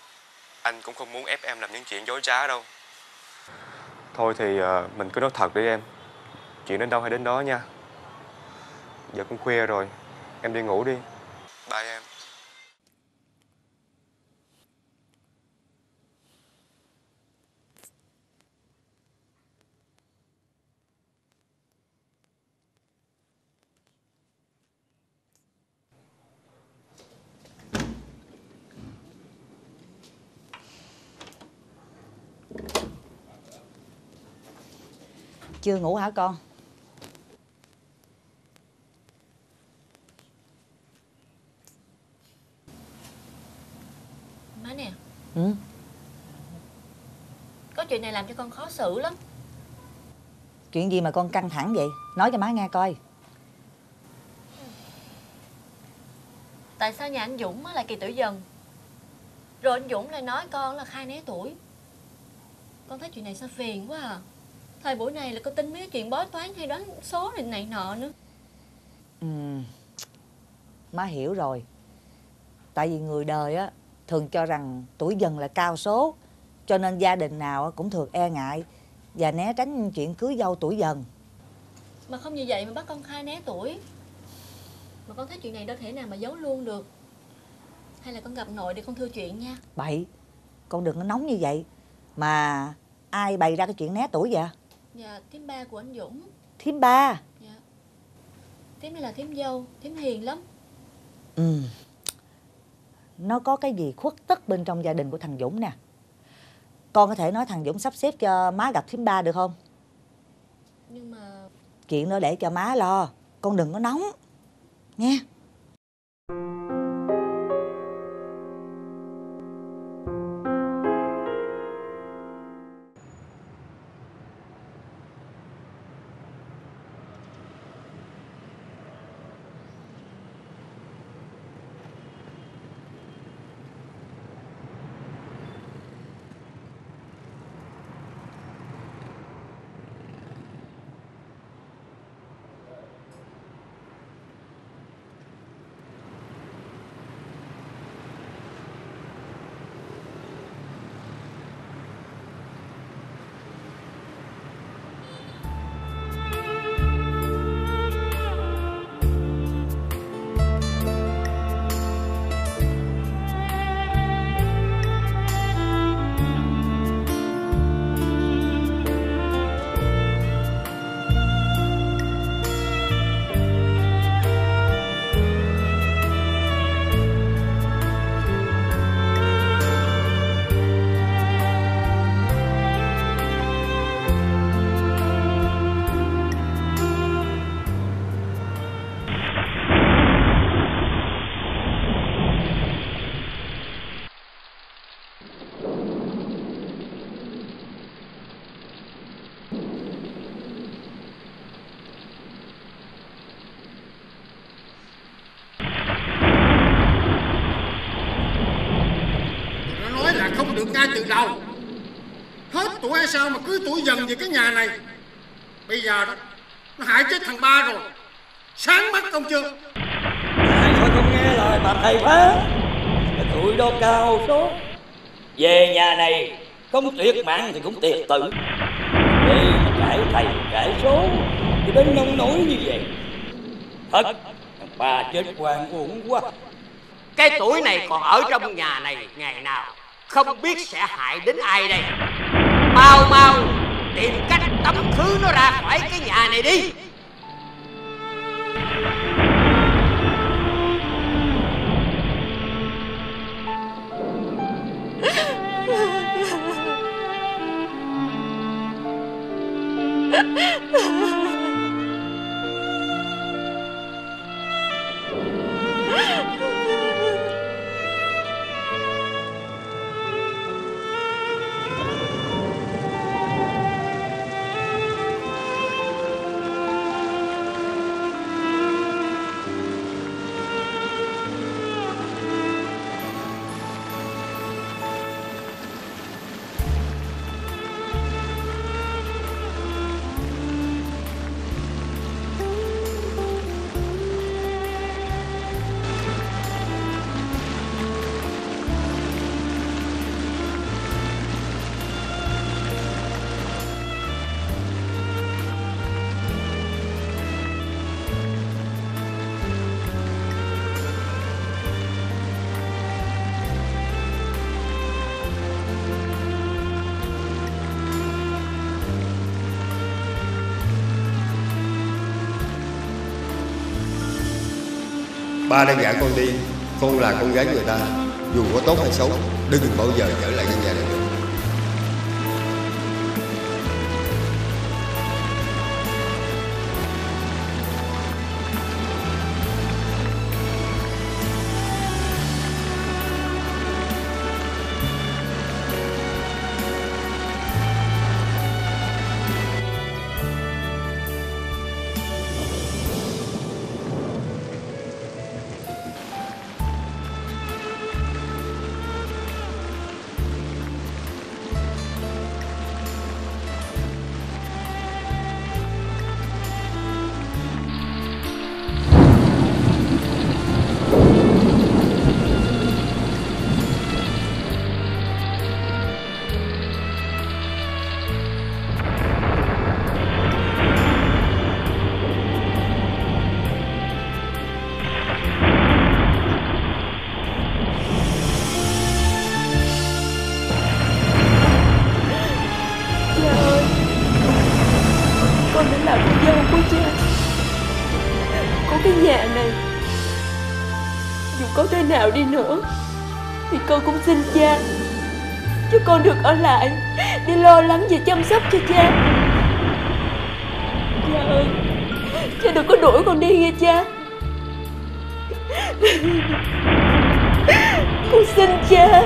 Anh cũng không muốn ép em làm những chuyện dối trá đâu. Thôi thì ờ, mình cứ nói thật đi em. Chuyện đến đâu hay đến đó nha Giờ cũng khuya rồi. Em đi ngủ đi. Bye em. Chưa ngủ hả con? Má nè Ừ. Có chuyện này làm cho con khó xử lắm Chuyện gì mà con căng thẳng vậy? Nói cho má nghe coi. Tại sao nhà anh Dũng lại kỳ tuổi dần Rồi anh Dũng lại nói con là khai né tuổi Con thấy chuyện này sao phiền quá à Thời buổi này là con tin mấy chuyện bói toán hay đoán số này này nọ nữa Ừ. Má hiểu rồi. Tại vì người đời á thường cho rằng tuổi dần là cao số, cho nên gia đình nào cũng thường e ngại và né tránh chuyện cưới dâu tuổi dần. Mà không như vậy mà bắt con khai né tuổi Mà con thấy chuyện này đâu thể nào mà giấu luôn được Hay là con gặp nội để con thưa chuyện nha Bậy, con đừng có nóng như vậy. Mà ai bày ra cái chuyện né tuổi vậy? Dạ thím ba của anh Dũng Thím ba. Thím này là thím dâu Thím hiền lắm Ừ. Nó có cái gì khuất tất bên trong gia đình của thằng Dũng nè. Con có thể nói thằng Dũng sắp xếp cho má gặp thím ba được không? Nhưng mà Chuyện đó để cho má lo. Con đừng có nóng. Nghe. Tuổi hay sao mà cứ tuổi dần về cái nhà này? Bây giờ đó Nó hại chết thằng ba rồi. Sáng mắt công chưa? Tại sao không nghe lời bà thầy phá. Tuổi đó cao số. Về nhà này Không tuyệt mạng thì cũng tuyệt tử. Vì cãi thầy cãi số Thì đến nông nổi như vậy. Thật Thằng ba chết quan uổng quá. Cái tuổi này còn ở trong nhà này ngày nào Không biết sẽ hại đến ai đây Mau mau Tìm cách tống khứ nó ra khỏi cái nhà này đi. Ba đang dạy con đi, Con là con gái người ta. Dù có tốt hay xấu, Đừng bao giờ trở lại căn nhà này là con dâu của cha Có cái nhà này, Dù có thế nào đi nữa, Thì con cũng xin cha, Cho con được ở lại Để lo lắng và chăm sóc cho cha. Cha ơi, Cha đừng có đuổi con đi nghe cha. Con xin cha.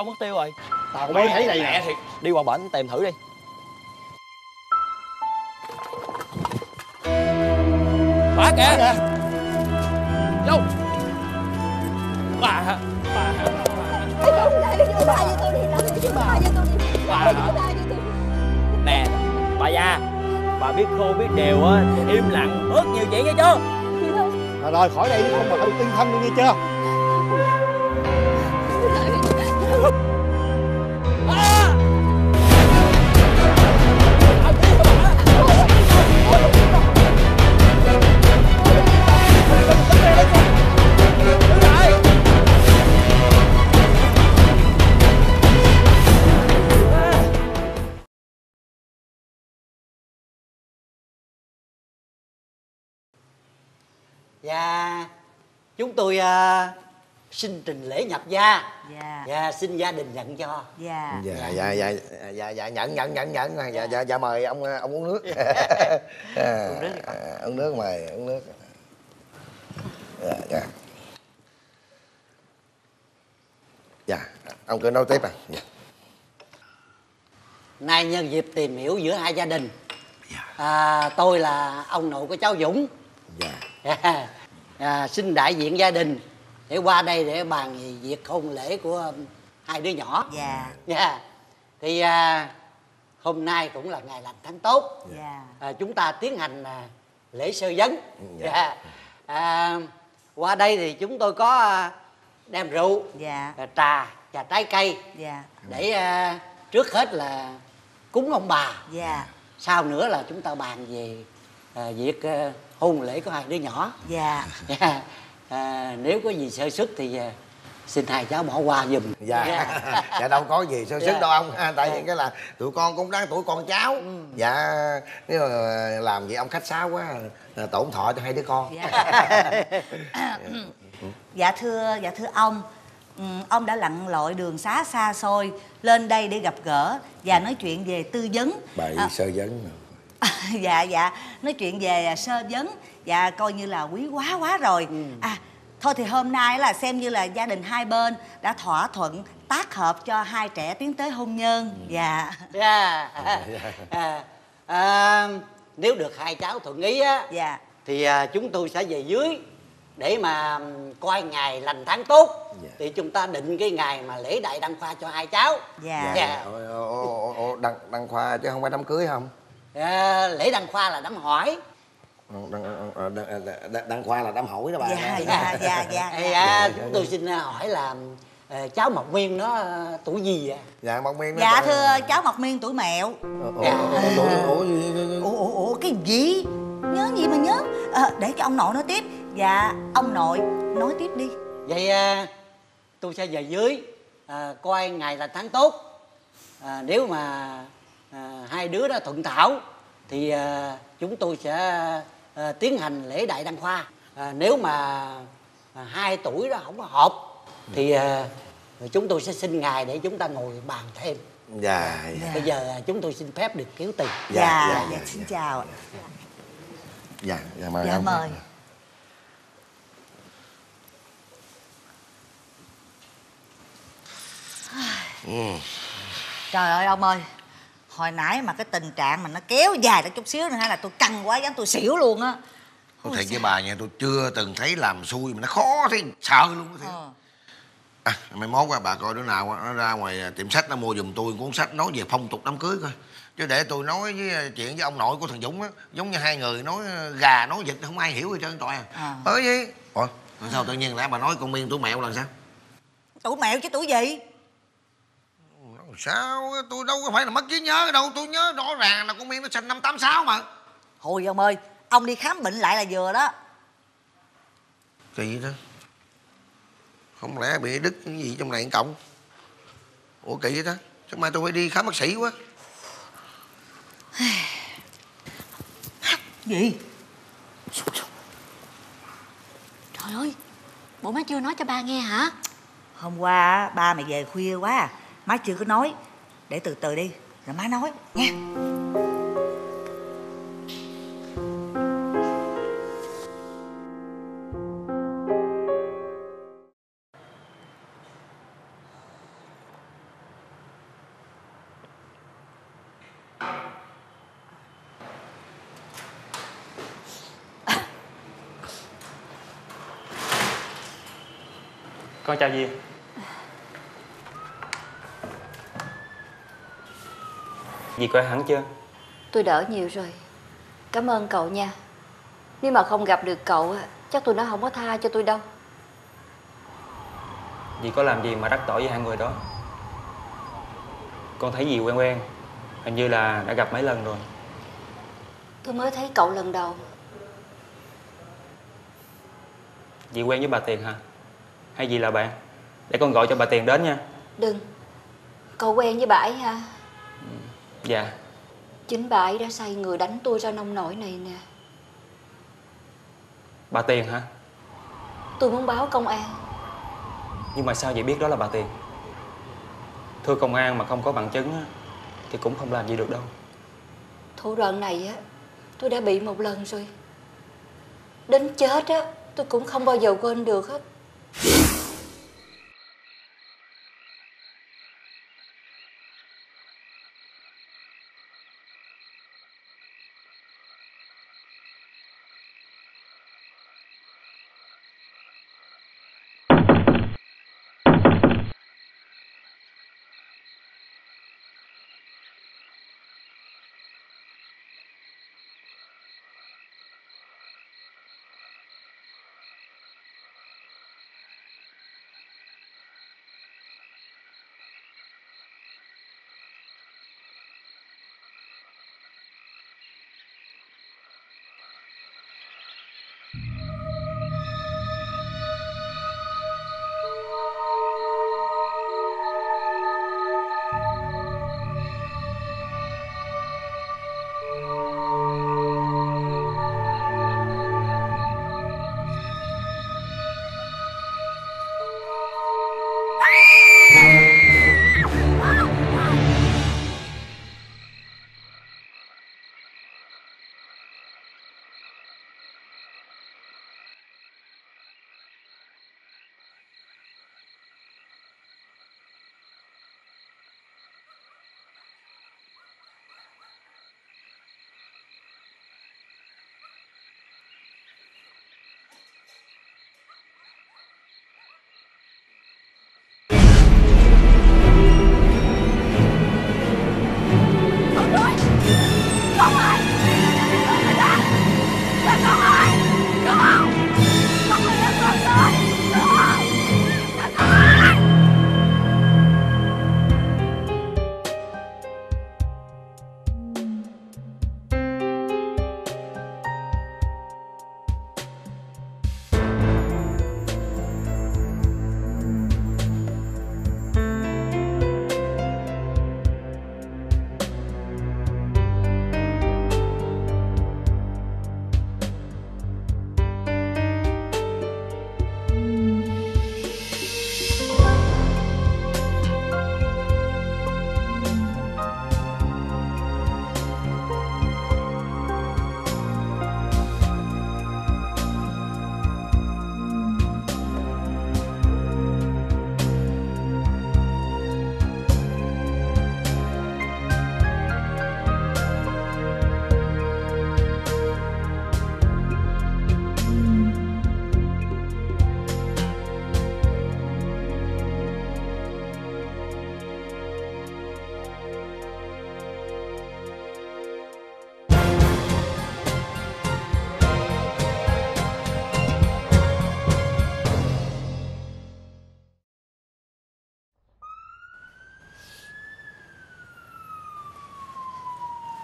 đâu mất tiêu rồi. Tao cũng mới thấy đây nè. Thiệt. Đi qua bển tìm thử đi. Bà kìa. Bà kìa. Đâu bà. Hả bà. Hả bà. Hả bà. Bà. Nè bà già bà biết khô biết đều á im lặng bớt nhiều chuyện nghe chưa? Rồi khỏi đây đi không mà phải tiên thân luôn nghe chưa? Dạ. Chúng tôi à, xin trình lễ nhập gia. Dạ. Dạ xin gia đình nhận cho. Dạ. Dạ dạ. dạ dạ dạ nhận nhận nhận nhận. Dạ dạ. dạ mời ông ông uống nước. Uống nước uống nước mời uống nước. Dạ dạ. Dạ ông cứ nói tiếp à. Dạ. Nay nhân dịp tìm hiểu giữa hai gia đình. À, Tôi là ông nội của cháu Dũng. Dạ à, Xin đại diện gia đình Để qua đây để bàn về việc hôn lễ của hai đứa nhỏ. Dạ. Dạ. Thì à, hôm nay cũng là ngày lành tháng tốt. Dạ. À, Chúng ta tiến hành à, lễ sơ dấn Dạ. Dạ. À, Qua đây thì chúng tôi có à, đem rượu Dạ. à, Trà, trà trái cây Dạ. để à, trước hết là cúng ông bà. Dạ. Sau nữa là chúng ta bàn về à, việc à, hôn lễ của hai đứa nhỏ. Dạ. Dạ. à, nếu có gì sơ xuất thì à, xin hai cháu bỏ qua giùm. Dạ. Dạ. Đâu có gì sơ Dạ. sức đâu ông ha tại vì cái là tụi con cũng đáng tuổi con cháu. Dạ nếu mà làm gì ông khách sáo quá là tổn thọ cho hai đứa con. Dạ. Thưa dạ thưa ông ừ, Ông đã lặn lội đường xá xa xôi Lên đây để gặp gỡ Và nói chuyện về tư vấn. Bậy À, sơ vấn Dạ dạ. Nói chuyện về à, sơ vấn. Dạ coi như là quý quá quá rồi. À thôi thì hôm nay là xem như là gia đình hai bên Đã thỏa thuận tác hợp cho hai trẻ tiến tới hôn nhân. Dạ. Dạ. à, à, nếu được hai cháu thuận ý á dạ. thì à, chúng tôi sẽ về dưới để mà coi ngày lành tháng tốt. Thì chúng ta định cái ngày mà lễ đại đăng khoa cho hai cháu. Dạ. Dạ. Ồ, ồ, ồ, ồ, đăng đăng khoa chứ không phải đám cưới không À, lễ đăng khoa là đám hỏi. Đăng, đăng, đăng, đăng, đăng, khoa là đám hỏi đó bà. Dạ, dạ, dạ, dạ, Ê, à, chúng tôi xin à, hỏi là ờ, cháu Mộc Nguyên nó ờ, tuổi gì ạ dạ mong miên Dạ thưa cháu Mộc Miên tuổi mẹo. Ủa ủa, ủa, ủa cái gì? Nhớ gì mà nhớ. Ờ, để cho ông nội nói tiếp. Dạ ông nội nói tiếp đi. Vậy à, tôi sẽ về dưới à, coi ngày là tháng tốt. À, nếu mà à, hai đứa đó thuận thảo thì à, chúng tôi sẽ à, tiến hành lễ đại đăng khoa. À, nếu mà à, hai tuổi đó không có hợp thì à, chúng tôi sẽ xin ngài để chúng ta ngồi bàn thêm. Dạ bây giờ chúng tôi xin phép được kéo tiền. Dạ, dạ dạ, dạ, dạ, xin chào. Dạ dạ mời dạ ông. mời. Ừ. trời ơi ông ơi hồi nãy mà cái tình trạng mà nó kéo dài ra chút xíu nữa hay là tôi căng quá dám tôi xỉu luôn á. Nói thiệt với bà nha tôi chưa từng thấy làm xui mà nó khó thấy sợ luôn á thiệt. À, mai mốt qua bà coi đứa nào nó ra ngoài à, tiệm sách nó mua giùm tôi cuốn sách nói về phong tục đám cưới coi. Chứ để tôi nói với à, chuyện với ông nội của thằng Dũng á giống như hai người nói à, gà nói vịt không ai hiểu hết trơn trọi à ơi gì? Ủa sao tự nhiên lại bà nói con miên tuổi mẹo là sao? Tuổi mẹo chứ tuổi gì sao? Tôi đâu có phải là mất trí nhớ đâu. Tôi nhớ rõ ràng là con miên nó sinh năm tám sáu mà. Thôi ông ơi ông đi khám bệnh lại là vừa đó. Kỳ đó. Không lẽ bị đứt cái gì trong này cộng? Ủa kỳ vậy đó. Chắc mai tôi phải đi khám bác sĩ quá. Gì? Trời ơi Bộ má chưa nói cho ba nghe hả? Hôm qua á, ba mày về khuya quá. à má chưa có nói. Để từ từ đi, rồi má nói, nha. Con chào dì Dì coi hẳn chưa? Tôi đỡ nhiều rồi. Cảm ơn cậu nha. Nếu mà không gặp được cậu á, Chắc tụi nó không có tha cho tôi đâu. Dì có làm gì mà đắc tội với hai người đó? Con thấy dì quen quen. Hình như là đã gặp mấy lần rồi. Tôi mới thấy cậu lần đầu. Dì quen với bà Tiền hả? Hay dì là bạn? Để con gọi cho bà Tiền đến nha. Đừng. Cậu quen với bà ấy ha Dạ. Chính bà ấy đã sai người đánh tôi ra nông nổi này nè. Bà Tiền hả? Tôi muốn báo công an. Nhưng mà sao dì biết đó là bà Tiền? Thưa công an mà không có bằng chứng á, Thì cũng không làm gì được đâu. Thủ đoạn này á Tôi đã bị một lần rồi. Đến chết á Tôi cũng không bao giờ quên được hết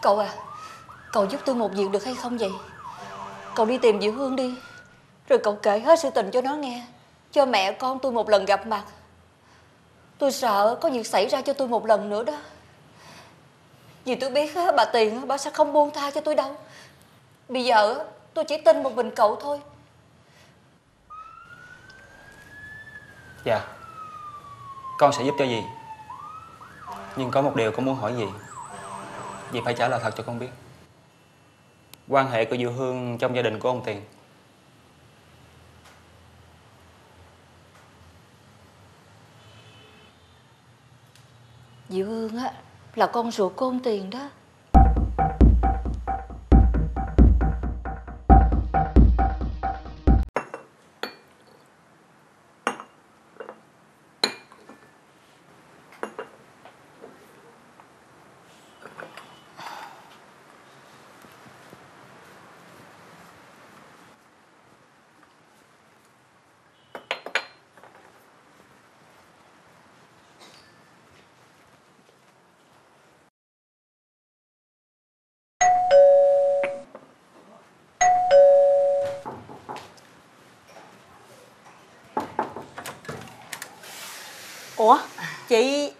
Cậu à Cậu giúp tôi một việc được hay không vậy? Cậu đi tìm Diệu Hương đi, Rồi cậu kể hết sự tình cho nó nghe, Cho mẹ con tôi một lần gặp mặt. Tôi sợ có việc xảy ra cho tôi một lần nữa đó. Vì tôi biết bà Tiền bà sẽ không buông tha cho tôi đâu. Bây giờ tôi chỉ tin một mình cậu thôi. Dạ Con sẽ giúp cho gì? Nhưng có một điều con muốn hỏi gì? Dì phải trả lời thật cho con biết. Quan hệ của Diệu Hương trong gia đình của ông Tiền. Diệu Hương á, Là con ruột của ông Tiền đó. Ủa? Chị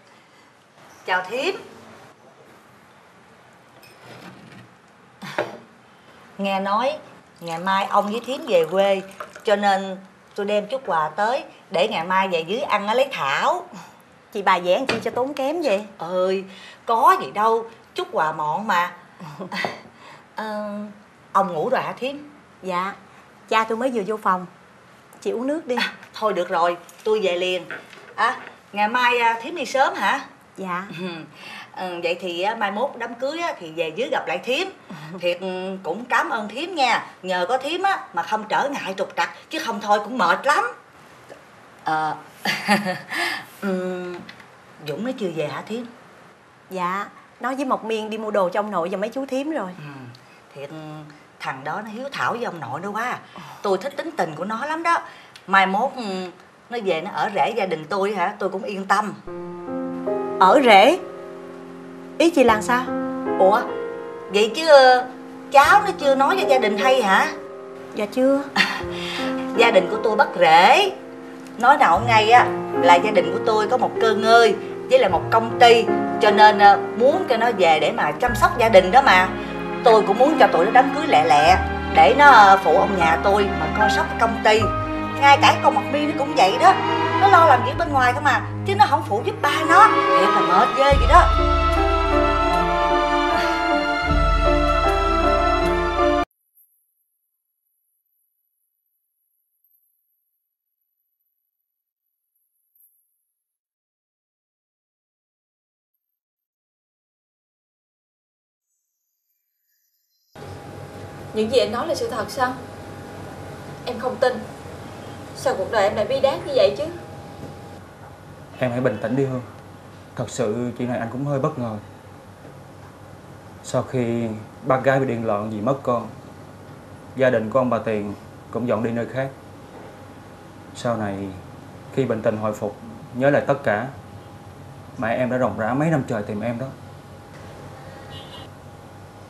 chào thím nghe nói ngày mai ông với thím về quê cho nên tôi đem chút quà tới để ngày mai về dưới ăn ở lấy thảo. Chị bà vẽ chi cho tốn kém vậy? Ơi có gì đâu chút quà mọn mà. Ờ, ông ngủ rồi hả thím dạ. Cha tôi mới vừa vô phòng. Chị uống nước đi. Thôi được rồi tôi về liền. À ngày mai à, thím đi sớm hả? Dạ. Ừ, vậy thì á, mai mốt đám cưới á, thì về dưới gặp lại thím. Thiệt ừ, cũng cảm ơn thím nha. Nhờ có thím á mà không trở ngại trục trặc chứ không thôi cũng mệt lắm. Ờ. Ừm, dũng nó chưa về hả thím? Dạ nói với mộc miên đi mua đồ cho ông nội và mấy chú thím rồi. Thiệt thằng đó nó hiếu thảo với ông nội nó quá. Tôi thích tính tình của nó lắm đó. Mai mốt ừ, nó về nó ở rễ gia đình tôi hả? Tôi cũng yên tâm. Ở rễ ý chị làm sao? Ủa vậy chứ ờ, cháu nó chưa nói cho gia đình hay hả? Dạ chưa. Gia đình của tôi bắt rễ nói nào ngay á là gia đình của tôi có một cơ ngơi với là một công ty cho nên ờ, muốn cho nó về để mà chăm sóc gia đình đó mà. Tôi cũng muốn cho tụi nó đám cưới lẹ lẹ để nó ờ, phụ ông nhà tôi mà coi sóc công ty ngay cả con mặt mi nó cũng vậy đó. Nó lo làm việc bên ngoài không à chứ nó không phụ giúp ba nó. Thiệt là mệt ghê vậy đó. Những gì anh nói là sự thật sao? Em không tin. Sao cuộc đời em lại bi đát như vậy chứ? Em hãy bình tĩnh đi Hương. Thật sự chuyện này anh cũng hơi bất ngờ. Sau khi bác gái bị điên loạn vì mất con, Gia đình của ông bà Tiền cũng dọn đi nơi khác. Sau này, khi bệnh tình hồi phục, Nhớ lại tất cả, Mẹ em đã ròng rã mấy năm trời tìm em đó.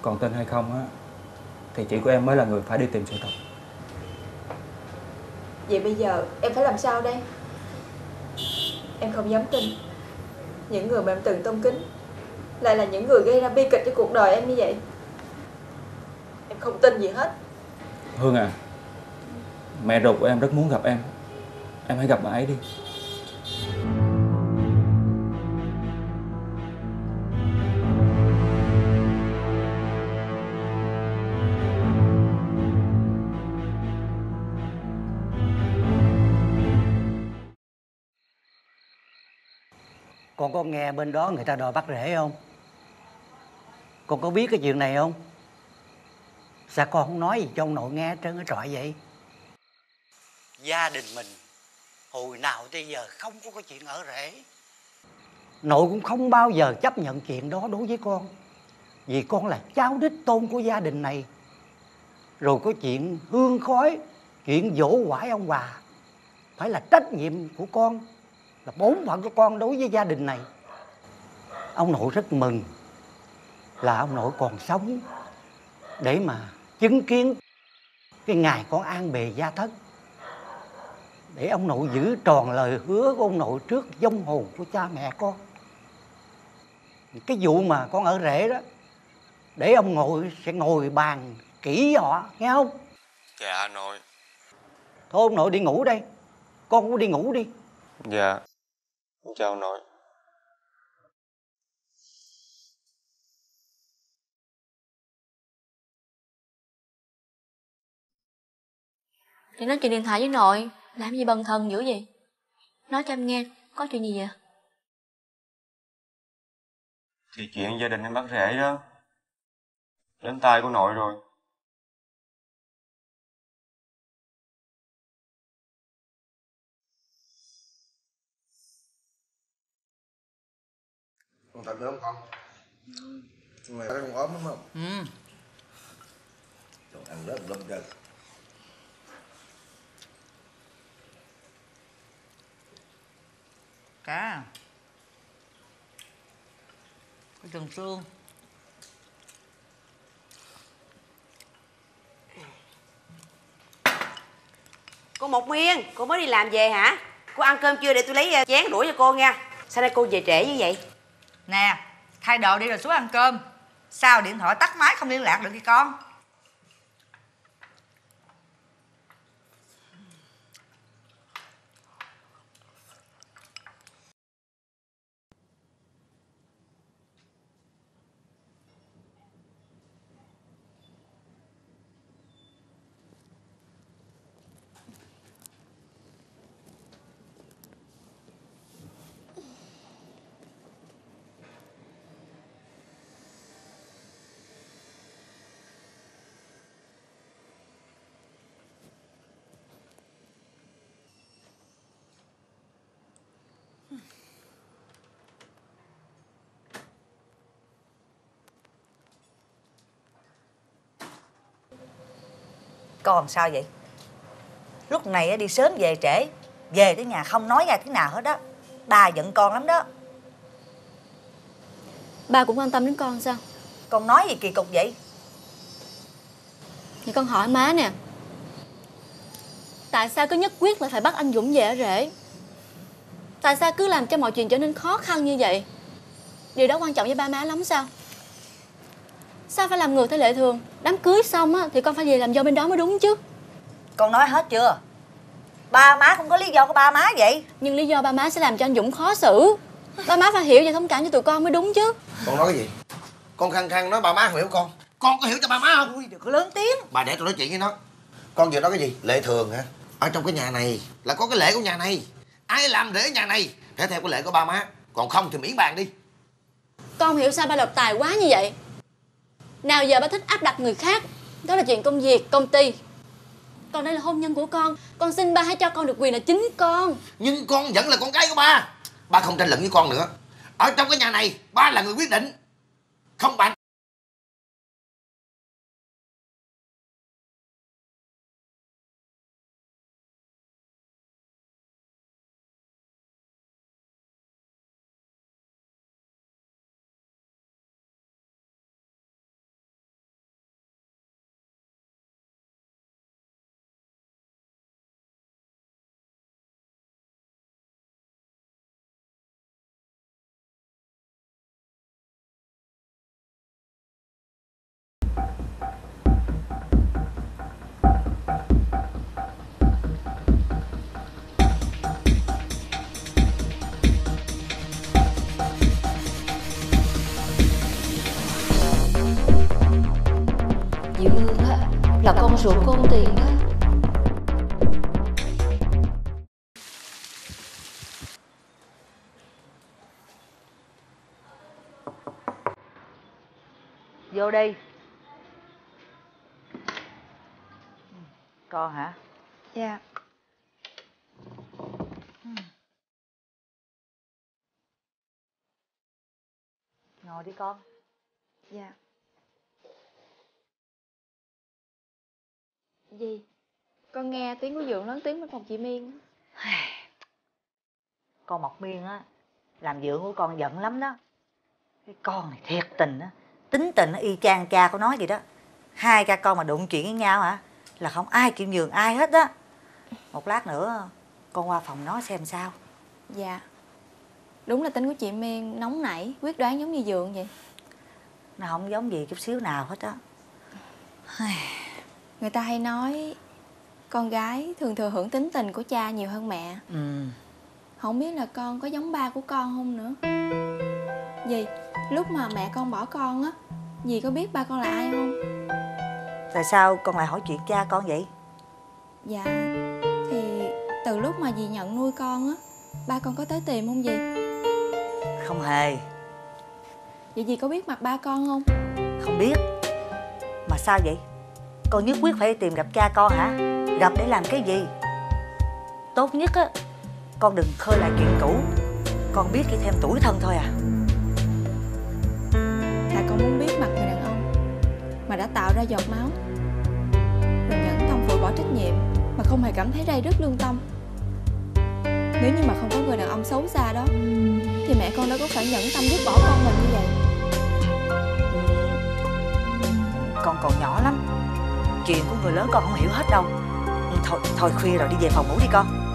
Còn tin hay không á, Thì chị của em mới là người phải đi tìm sự thật. Vậy bây giờ em phải làm sao đây? Em không dám tin. Những người mà em từng tôn kính Lại là những người gây ra bi kịch cho cuộc đời em như vậy. Em không tin gì hết. Hương à Mẹ ruột của em rất muốn gặp em. Em hãy gặp bà ấy đi. Có nghe bên đó người ta đòi bắt rễ không? Con có biết cái chuyện này không? Sao con không nói gì cho ông nội nghe trơn cái trọi vậy? Gia đình mình hồi nào tới giờ không có cái chuyện ở rễ. Nội cũng không bao giờ chấp nhận chuyện đó đối với con. Vì con là cháu đích tôn của gia đình này. Rồi có chuyện hương khói, chuyện dỗ quải ông bà. Phải là trách nhiệm của con là bổn phận của con đối với gia đình này. Ông nội rất mừng là ông nội còn sống để mà chứng kiến cái ngày con an bề gia thất. Để ông nội giữ tròn lời hứa của ông nội trước vong hồn của cha mẹ con. Cái vụ mà con ở rễ đó để ông nội sẽ ngồi bàn kỹ họ nghe không? Dạ nội. Thôi ông nội đi ngủ đây. Con cũng đi ngủ đi. Dạ Chào nội Chị nói chuyện điện thoại với nội Làm gì bần thần dữ vậy? Nói cho em nghe Có chuyện gì vậy? Thì chuyện gia đình em bắt rễ đó. Đến tay của nội rồi Con thật nữa không con? Mày thấy con ốm đúng không? Ừ. Còn ăn rất lum chân. cá cái trường xương Cô Một Miên, cô mới đi làm về hả? Cô ăn cơm chưa để tôi lấy ờ, chén đũa cho cô nha sao đây cô về trễ như vậy Nè, thay đồ đi rồi xuống ăn cơm. Sao điện thoại tắt máy không liên lạc được đi con? Con sao vậy? Lúc này á, đi sớm về trễ Về tới nhà không nói ra tiếng nào hết đó Ba giận con lắm đó. Ba cũng quan tâm đến con sao? Con nói gì kỳ cục vậy? Thì con hỏi má nè. Tại sao cứ nhất quyết là phải bắt anh Dũng về ở rể Tại sao cứ làm cho mọi chuyện trở nên khó khăn như vậy? Điều đó quan trọng với ba má lắm sao Sao phải làm ngược theo lệ thường? Đám cưới xong á thì con phải về làm dâu bên đó mới đúng chứ. Con nói hết chưa? Ba má không có lý do của ba má vậy. Nhưng lý do ba má sẽ làm cho anh Dũng khó xử. Ba má phải hiểu và thông cảm cho tụi con mới đúng chứ. Con nói cái gì? Con khăng khăng nói ba má không hiểu con. Con có hiểu cho ba má không? Ui đừng có lớn tiếng. Bà để tôi nói chuyện với nó. Con vừa nói cái gì? Lệ thường hả? Ở trong cái nhà này là có cái lệ của nhà này. Ai làm rể nhà này? Phải theo cái lệ của ba má. Còn không thì miễn bàn đi. Con hiểu sao ba độc tài quá như vậy nào giờ ba thích áp đặt người khác Đó là chuyện công việc, công ty. Còn đây là hôn nhân của con Con xin ba hãy cho con được quyền là chính con. Nhưng con vẫn là con cái của ba. Ba không tranh luận với con nữa. Ở trong cái nhà này ba là người quyết định. Không bạn. Là con ruột của ông Tiền á. Vô đi. Con hả? Dạ. Ngồi đi con. Dạ Gì? Con nghe tiếng của Dượng lớn tiếng bên phòng chị Miên. Con Mộc Miên á Làm dượng của con giận lắm đó. Cái con này thiệt tình á. Tính tình nó y chang cha của nó vậy đó. Hai cha con mà đụng chuyện với nhau hả? Là không ai chịu nhường ai hết á Một lát nữa Con qua phòng nó xem sao. Dạ. Đúng là tính của chị Miên nóng nảy Quyết đoán giống như Dượng vậy. Nó không giống gì chút xíu nào hết á Người ta hay nói Con gái thường thừa hưởng tính tình của cha nhiều hơn mẹ. Ừ. Không biết là con có giống ba của con không nữa. Dì Lúc mà mẹ con bỏ con á Dì có biết ba con là ai không? Tại sao con lại hỏi chuyện cha con vậy? Dạ Thì từ lúc mà dì nhận nuôi con á Ba con có tới tìm không dì? Không hề. Vậy dì có biết mặt ba con không? Không biết. Mà sao vậy Con nhất quyết phải tìm gặp cha con hả? Gặp để làm cái gì? Tốt nhất á Con đừng khơi lại chuyện cũ. Con biết chỉ thêm tuổi thân thôi à. Là con muốn biết mặt người đàn ông Mà đã tạo ra giọt máu. Rồi nhẫn tâm phụ bỏ trách nhiệm Mà không hề cảm thấy ray rứt lương tâm. Nếu như mà không có người đàn ông xấu xa đó Thì mẹ con đâu có phải nhẫn tâm dứt bỏ con mình như vậy. Con còn nhỏ lắm Chuyện của người lớn con không hiểu hết đâu. Thôi, thôi khuya rồi đi về phòng ngủ đi con.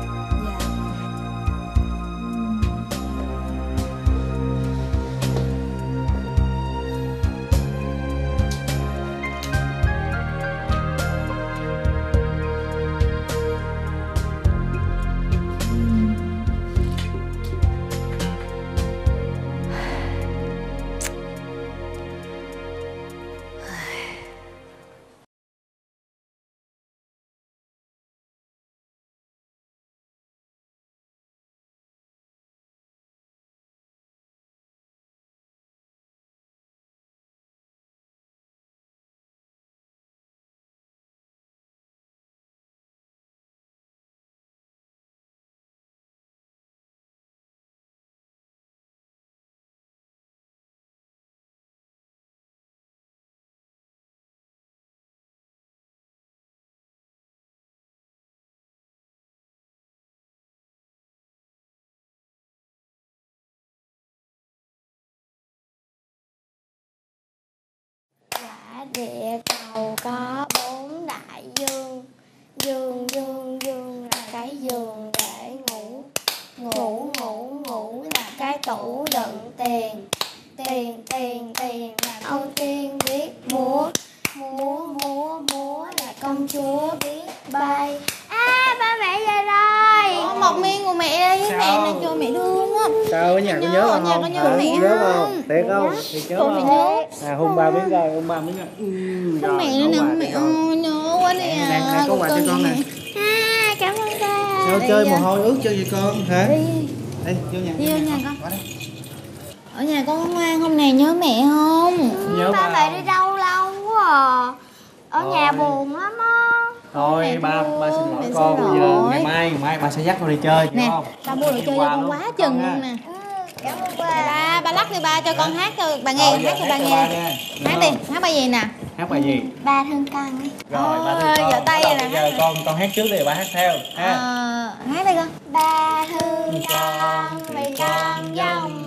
Địa cầu có bốn đại dương. Dương dương dương là cái giường để ngủ. Ngủ ngủ ngủ là cái tủ đựng tiền. Tiền tiền tiền là ông tiên biết múa. Múa múa múa là công chúa biết bay rồi Mộc Miên của mẹ với mẹ là cho mẹ thương á. Sao ở nhà có nhớ không? có nhớ Hả? mẹ nhớ không? không? Thiệt không? Thiệt nhớ không? nhớ. à hôn ba miếng coi hôn ba miếng ừ, Con rồi, mẹ hôn nè mẹ cho con. ơi nhớ quá đi Nè, à nè, nè, có quà cho con nè. À cảm ơn ba. Sao Đi chơi mồ hôi ướt chơi gì con hả? Đi. đi vô nhà. Đi vô nhà con. Ở nhà con ngoan không nè nhớ mẹ không? Nhớ ba ba mẹ đi đâu lâu quá à? Ở nhà buồn lắm á thôi ba ba xin lỗi mẹ xin con bây giờ lỗi. ngày mai ngày mai ba sẽ dắt con đi chơi Nè, không? ba mua đồ chơi cho con quá chừng luôn nè. Cảm ơn ba ba lắc đi ba cho con hát cho bà nghe hát cho ba cho nghe hát đi hát bài gì nè? Hát bài gì? Ba thương con đi rồi ba Ôi, thương con. giở tay nè, giờ con con hát trước đi ba hát theo ha. Ờ, hát đi con. Ba thương con vì con giống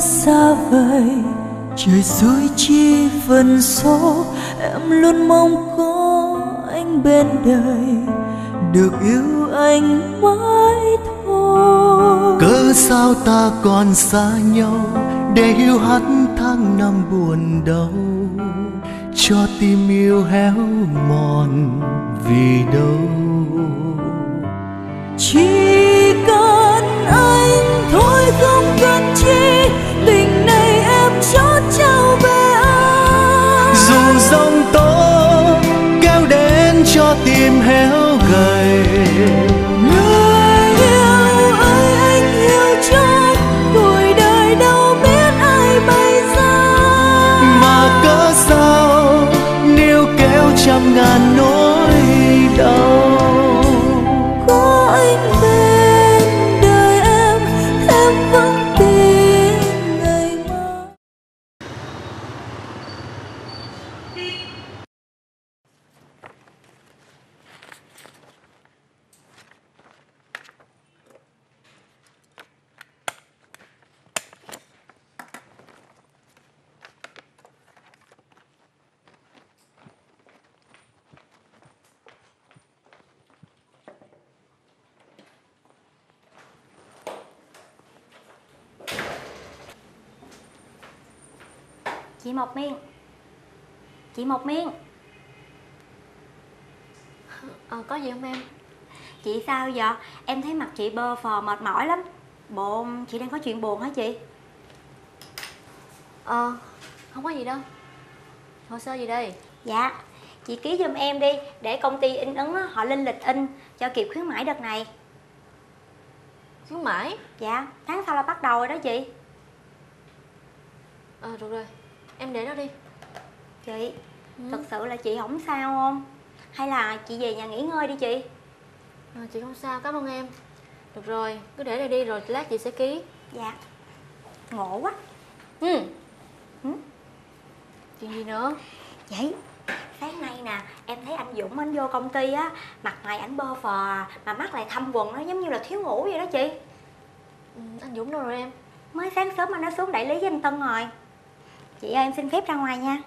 xa vời. Trời xui chi phần số em luôn mong có anh bên đời. Được yêu anh mãi thôi. Cớ sao ta còn xa nhau để yêu hát tháng năm buồn đau? Cho tim yêu héo mòn vì đâu? Chỉ cần anh thôi không cần chi này trao về anh dù giông tố kéo đến cho tim héo gầy chị Mộc Miên Ờ có gì không em? Chị sao vậy? Em thấy mặt chị bơ phờ mệt mỏi lắm. Bộ chị đang có chuyện buồn hả chị? Ờ không có gì đâu. Hồ sơ gì đây? Dạ chị ký giùm em đi để công ty in ấn họ lên lịch in cho kịp khuyến mãi đợt này. Khuyến mãi? Dạ tháng sau là bắt đầu rồi đó chị. Ờ được rồi. Em để đó đi chị? Thật sự là chị không sao không? Hay là chị về nhà nghỉ ngơi đi chị? À, Chị không sao cảm ơn em. Được rồi cứ để đây đi rồi lát chị sẽ ký. Dạ. Ngộ quá. Ừ. Ừ. Chuyện gì nữa? Vậy sáng nay nè em thấy anh Dũng anh vô công ty á mặt mày ảnh bơ phờ mà mắt lại thâm quần nó giống như là thiếu ngủ vậy đó chị. Ừ, anh Dũng đâu rồi em? Mới sáng sớm anh nó xuống đại lý với anh Tân rồi. Chị ơi em xin phép ra ngoài nha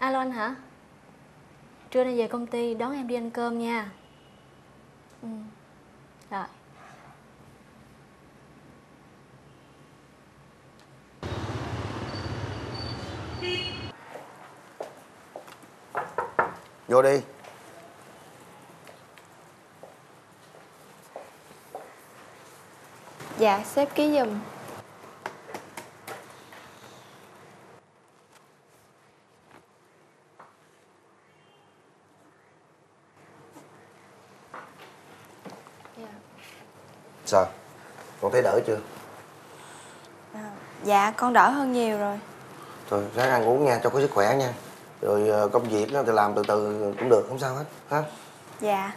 Alo anh hả? Trưa nay về công ty đón em đi ăn cơm nha. Ừ. rồi. Vô đi. Dạ sếp ký giùm Sao? Con thấy đỡ chưa? Dạ con đỡ hơn nhiều rồi. Thôi ráng ăn uống nha cho có sức khỏe nha. Rồi ờ, công việc đó thì làm từ từ cũng được không sao hết ha? Dạ.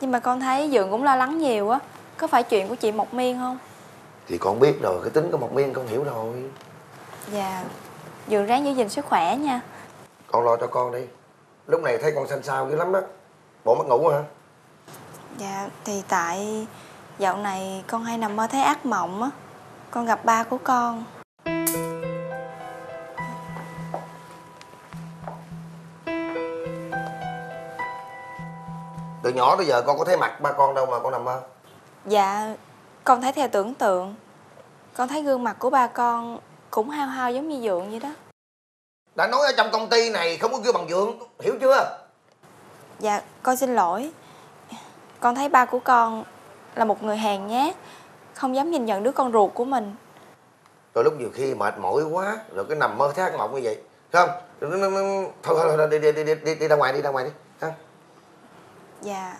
Nhưng mà con thấy Dượng cũng lo lắng nhiều á. Có phải chuyện của chị Mộc Miên không? Thì con biết rồi cái tính của một miên con hiểu rồi. Dạ. Dượng ráng giữ gìn sức khỏe nha. Con lo cho con đi. Lúc này thấy con xanh xao dữ lắm đó Bộ mất ngủ hả? Dạ thì tại Dạo này con hay nằm mơ thấy ác mộng á. Con gặp ba của con. Từ nhỏ tới giờ con có thấy mặt ba con đâu mà con nằm mơ? Dạ Con thấy theo tưởng tượng. Con thấy gương mặt của ba con Cũng hao hao giống như Dượng vậy đó. Đã nói ở trong công ty này không có kêu bằng dượng Hiểu chưa? Dạ con xin lỗi. Con thấy ba của con Là một người hèn nhát Không dám nhìn nhận đứa con ruột của mình. Rồi lúc nhiều khi mệt mỏi quá Rồi cái nằm mơ thấy ác mộng như vậy. Không Thôi thôi thôi đi đi đi đi, đi, đi ra ngoài đi ra ngoài đi. Ha Dạ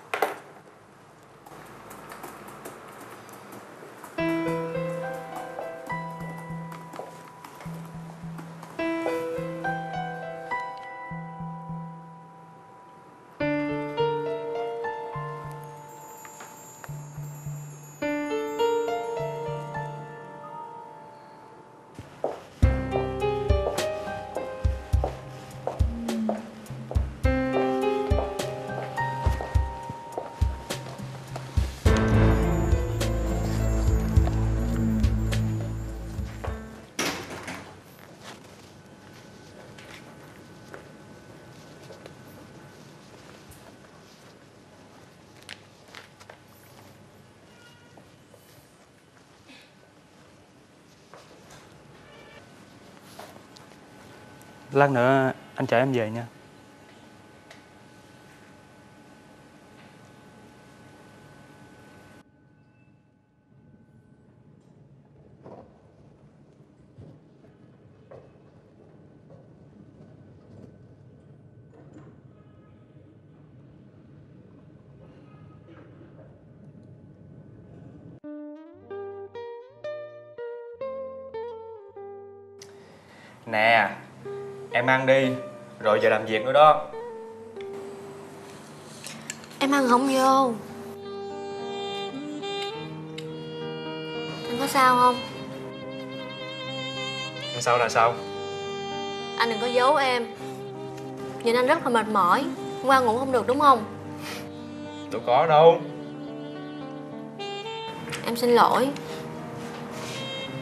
Lát nữa anh chở em về nha. Em ăn đi Rồi giờ làm việc nữa đó. Em ăn không vô? Anh có sao không? Sao là sao? Anh đừng có giấu em. Nhìn anh rất là mệt mỏi Hôm qua ngủ không được đúng không? Đâu có đâu. Em xin lỗi.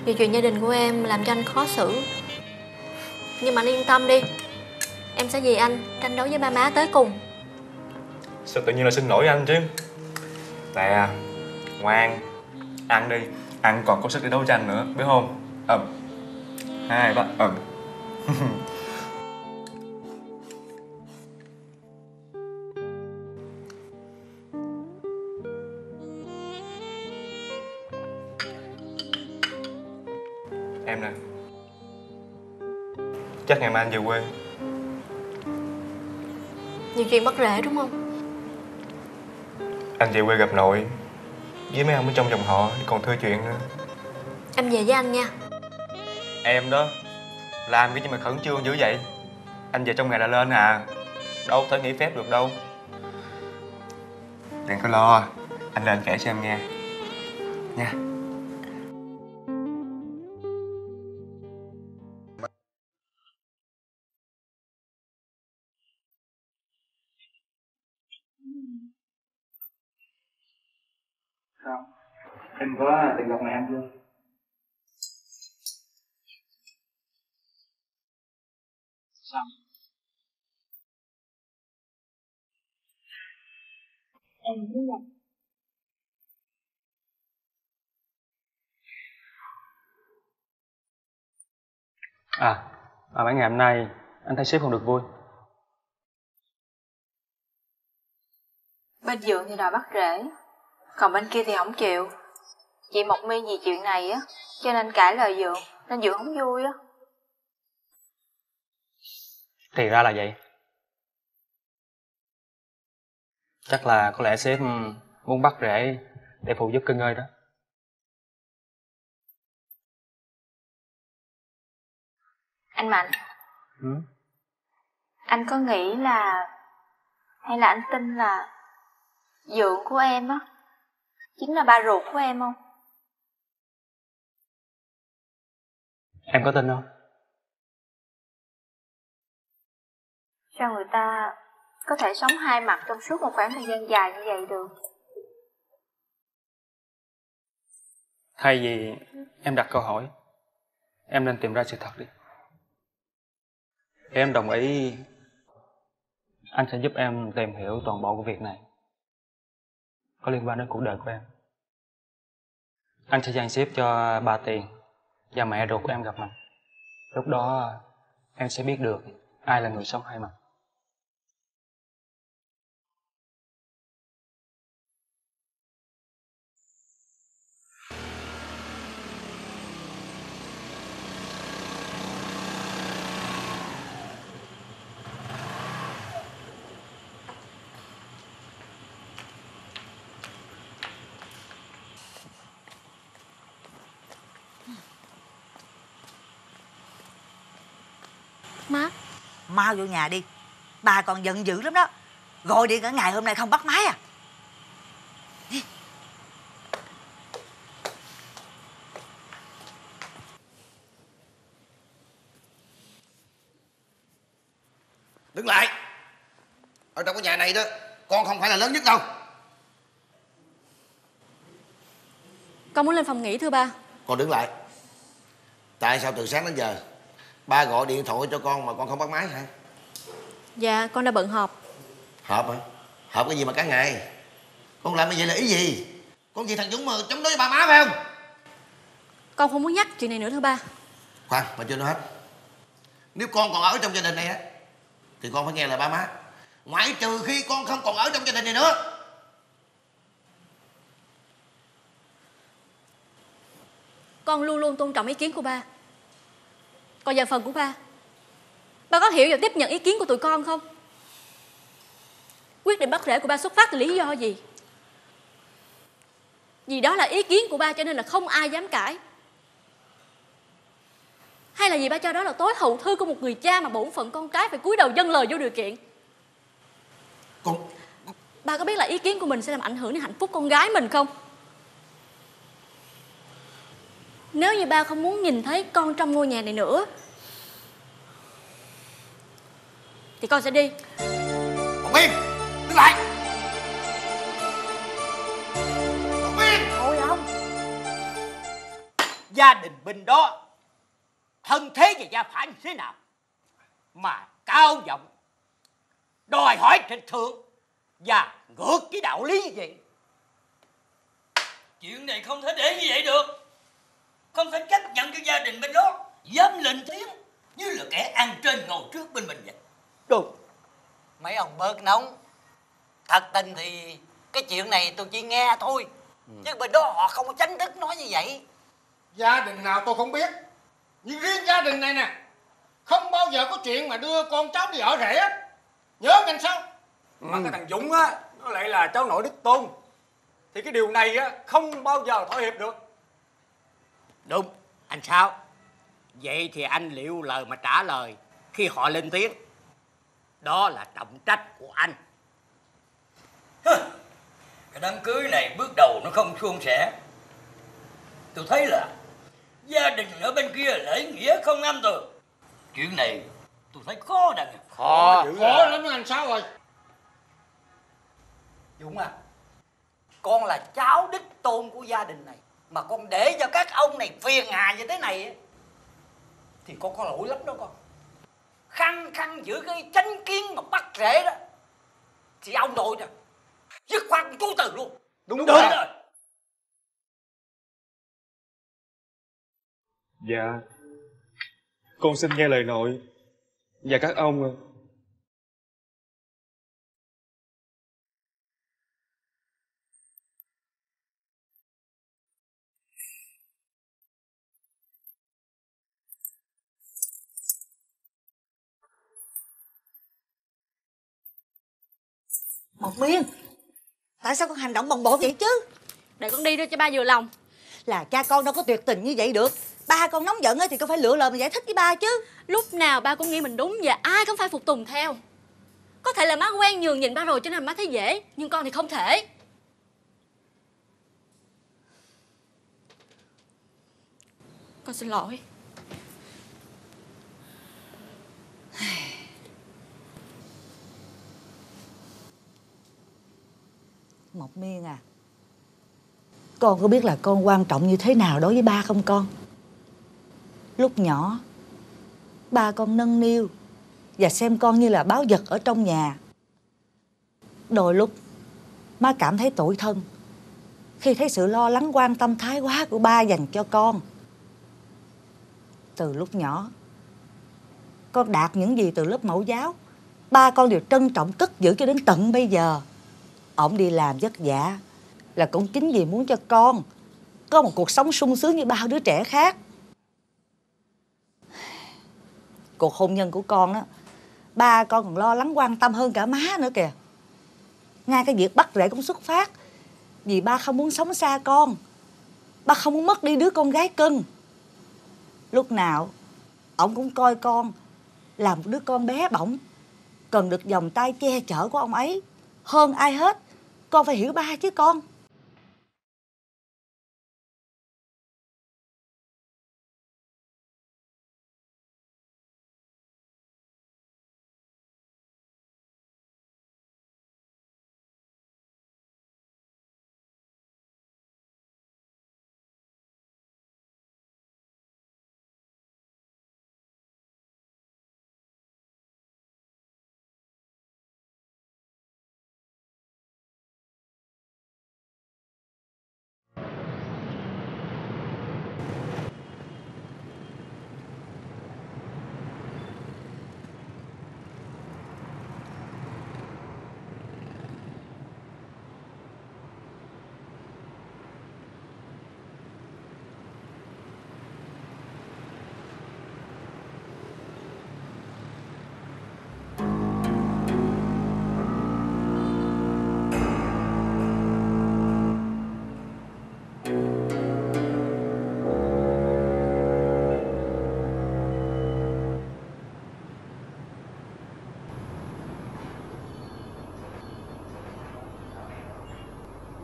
Vì chuyện gia đình của em làm cho anh khó xử nhưng mà anh yên tâm đi. Em sẽ vì anh, tranh đấu với ba má tới cùng. Sao tự nhiên là xin lỗi anh chứ? Nè, Ngoan. Ăn đi. Ăn còn có sức để đấu tranh nữa, Biết không? Ẩm. Hai, ba, Ẩm. Mai anh về quê Nhiều chuyện bất rễ đúng không? Anh về quê gặp nội Với mấy ông ở trong dòng họ còn thưa chuyện nữa. Em về với anh nha. Em đó Làm cái gì mà khẩn trương dữ vậy? Anh về trong ngày là lên à Đâu thể nghỉ phép được đâu. Đừng có lo Anh lên kể cho em nghe. Nha Em biết rồi. À, à mấy ngày hôm nay anh thấy sếp không được vui. Bên Dượng thì đòi bắt rễ Còn bên kia thì không chịu Chị Mộc Mi vì chuyện này á Cho nên cãi lời Dượng Nên Dượng không vui á Thì ra là vậy. Chắc là có lẽ sếp muốn bắt rễ để phụ giúp cưng ơi đó. Anh Mạnh Ừ. Anh có nghĩ là Hay là anh tin là Dượng của em á Chính là ba ruột của em không Em có tin không? Sao người ta có thể sống hai mặt trong suốt một khoảng thời gian dài như vậy được Thay vì em đặt câu hỏi, em nên tìm ra sự thật đi. Em đồng ý anh sẽ giúp em tìm hiểu toàn bộ của việc này có liên quan đến cuộc đời của em. Anh sẽ dàn xếp cho bà Tiền và mẹ ruột của em gặp mặt. Lúc đó em sẽ biết được ai là người sống hai mặt. Má. Mau vô nhà đi. Bà còn giận dữ lắm đó. Gọi điện cả ngày hôm nay không bắt máy à. Đứng lại. Ở trong cái nhà này đó Con không phải là lớn nhất đâu. Con muốn lên phòng nghỉ thưa ba. Con đứng lại. Tại sao từ sáng đến giờ Ba gọi điện thoại cho con mà con không bắt máy hả? Dạ con đã bận họp. Họp hả? Họp cái gì mà cả ngày? Con làm như vậy là ý gì? Con gì thằng Dũng mà chống đối với ba má phải không? Con không muốn nhắc chuyện này nữa thưa ba. Khoan mà chưa nói hết. Nếu con còn ở trong gia đình này á Thì con phải nghe lời ba má. Ngoại trừ khi con không còn ở trong gia đình này nữa. Con luôn luôn tôn trọng ý kiến của ba Còn về phần của ba Ba có hiểu và tiếp nhận ý kiến của tụi con không? Quyết định bắt rễ của ba xuất phát từ lý do gì? Vì đó là ý kiến của ba cho nên là không ai dám cãi Hay là vì ba cho đó là tối hậu thư của một người cha mà bổn phận con cái phải cúi đầu dâng lời vô điều kiện Con Ba có biết là ý kiến của mình sẽ làm ảnh hưởng đến hạnh phúc con gái mình không? Nếu như ba không muốn nhìn thấy con trong ngôi nhà này nữa Thì con sẽ đi. Còn Yên Đứng lại. Thôi không Gia đình bên đó Thân thế và gia phả như thế nào Mà cao giọng Đòi hỏi trịch thượng Và ngược cái đạo lý như vậy? Chuyện này không thể để như vậy được Không thể chấp nhận cho gia đình bên đó Dám lên tiếng Như là kẻ ăn trên ngồi trước bên mình vậy. Đúng. Mấy ông bớt nóng. Thật tình thì Cái chuyện này tôi chỉ nghe thôi. Chứ bên đó họ không có tránh thức nói như vậy. Gia đình nào tôi không biết. Nhưng riêng gia đình này nè Không bao giờ có chuyện mà đưa con cháu đi ở rể á. Nhớ ngành sao? Mà cái thằng Dũng á Nó lại là cháu nội Đức Tôn. Thì cái điều này á Không bao giờ thỏa hiệp được Đúng. Anh sao Vậy thì anh liệu lời mà trả lời Khi họ lên tiếng? Đó là trọng trách của anh. Cái đám cưới này bước đầu nó không suôn sẻ. Tôi thấy là Gia đình ở bên kia lễ nghĩa không âm tường Chuyện này tôi thấy khó đằng. Khó. Khó lắm anh sao rồi Dũng à Con là cháu đích tôn của gia đình này Mà con để cho các ông này phiền hà như thế này á, Thì con có lỗi lắm đó con. Khăng khăng giữ cái chánh kiến mà bắt rễ đó Thì ông đội nè dứt khoát cố từ luôn. Đúng, đúng rồi. rồi. Dạ. Con xin nghe lời nội Và các ông Một miên Tại sao con hành động bồng bột vậy chứ? Để con đi đưa cho ba vừa lòng. Là cha con đâu có tuyệt tình như vậy được. Ba con nóng giận á thì con phải lựa lời mà giải thích với ba chứ. Lúc nào ba cũng nghĩ mình đúng và ai cũng phải phục tùng theo. Có thể là má quen nhường nhịn ba rồi cho nên má thấy dễ Nhưng con thì không thể. Con xin lỗi Mộc Miên à. Con có biết là con quan trọng như thế nào đối với ba không con? Lúc nhỏ, Ba con nâng niu Và xem con như là báo vật ở trong nhà. Đôi lúc, Má cảm thấy tủi thân Khi thấy sự lo lắng, quan tâm, thái quá của ba dành cho con. Từ lúc nhỏ, Con đạt những gì từ lớp mẫu giáo, Ba con đều trân trọng cất giữ cho đến tận bây giờ. Ông đi làm vất vả, Là cũng chính vì muốn cho con Có một cuộc sống sung sướng như bao đứa trẻ khác. Cuộc hôn nhân của con á, Ba con còn lo lắng quan tâm hơn cả má nữa kìa. Ngay cái việc bắt rễ cũng xuất phát, Vì ba không muốn sống xa con. Ba không muốn mất đi đứa con gái cưng. Lúc nào Ông cũng coi con Là một đứa con bé bỏng, Cần được vòng tay che chở của ông ấy. Hơn ai hết Con phải hiểu ba chứ con.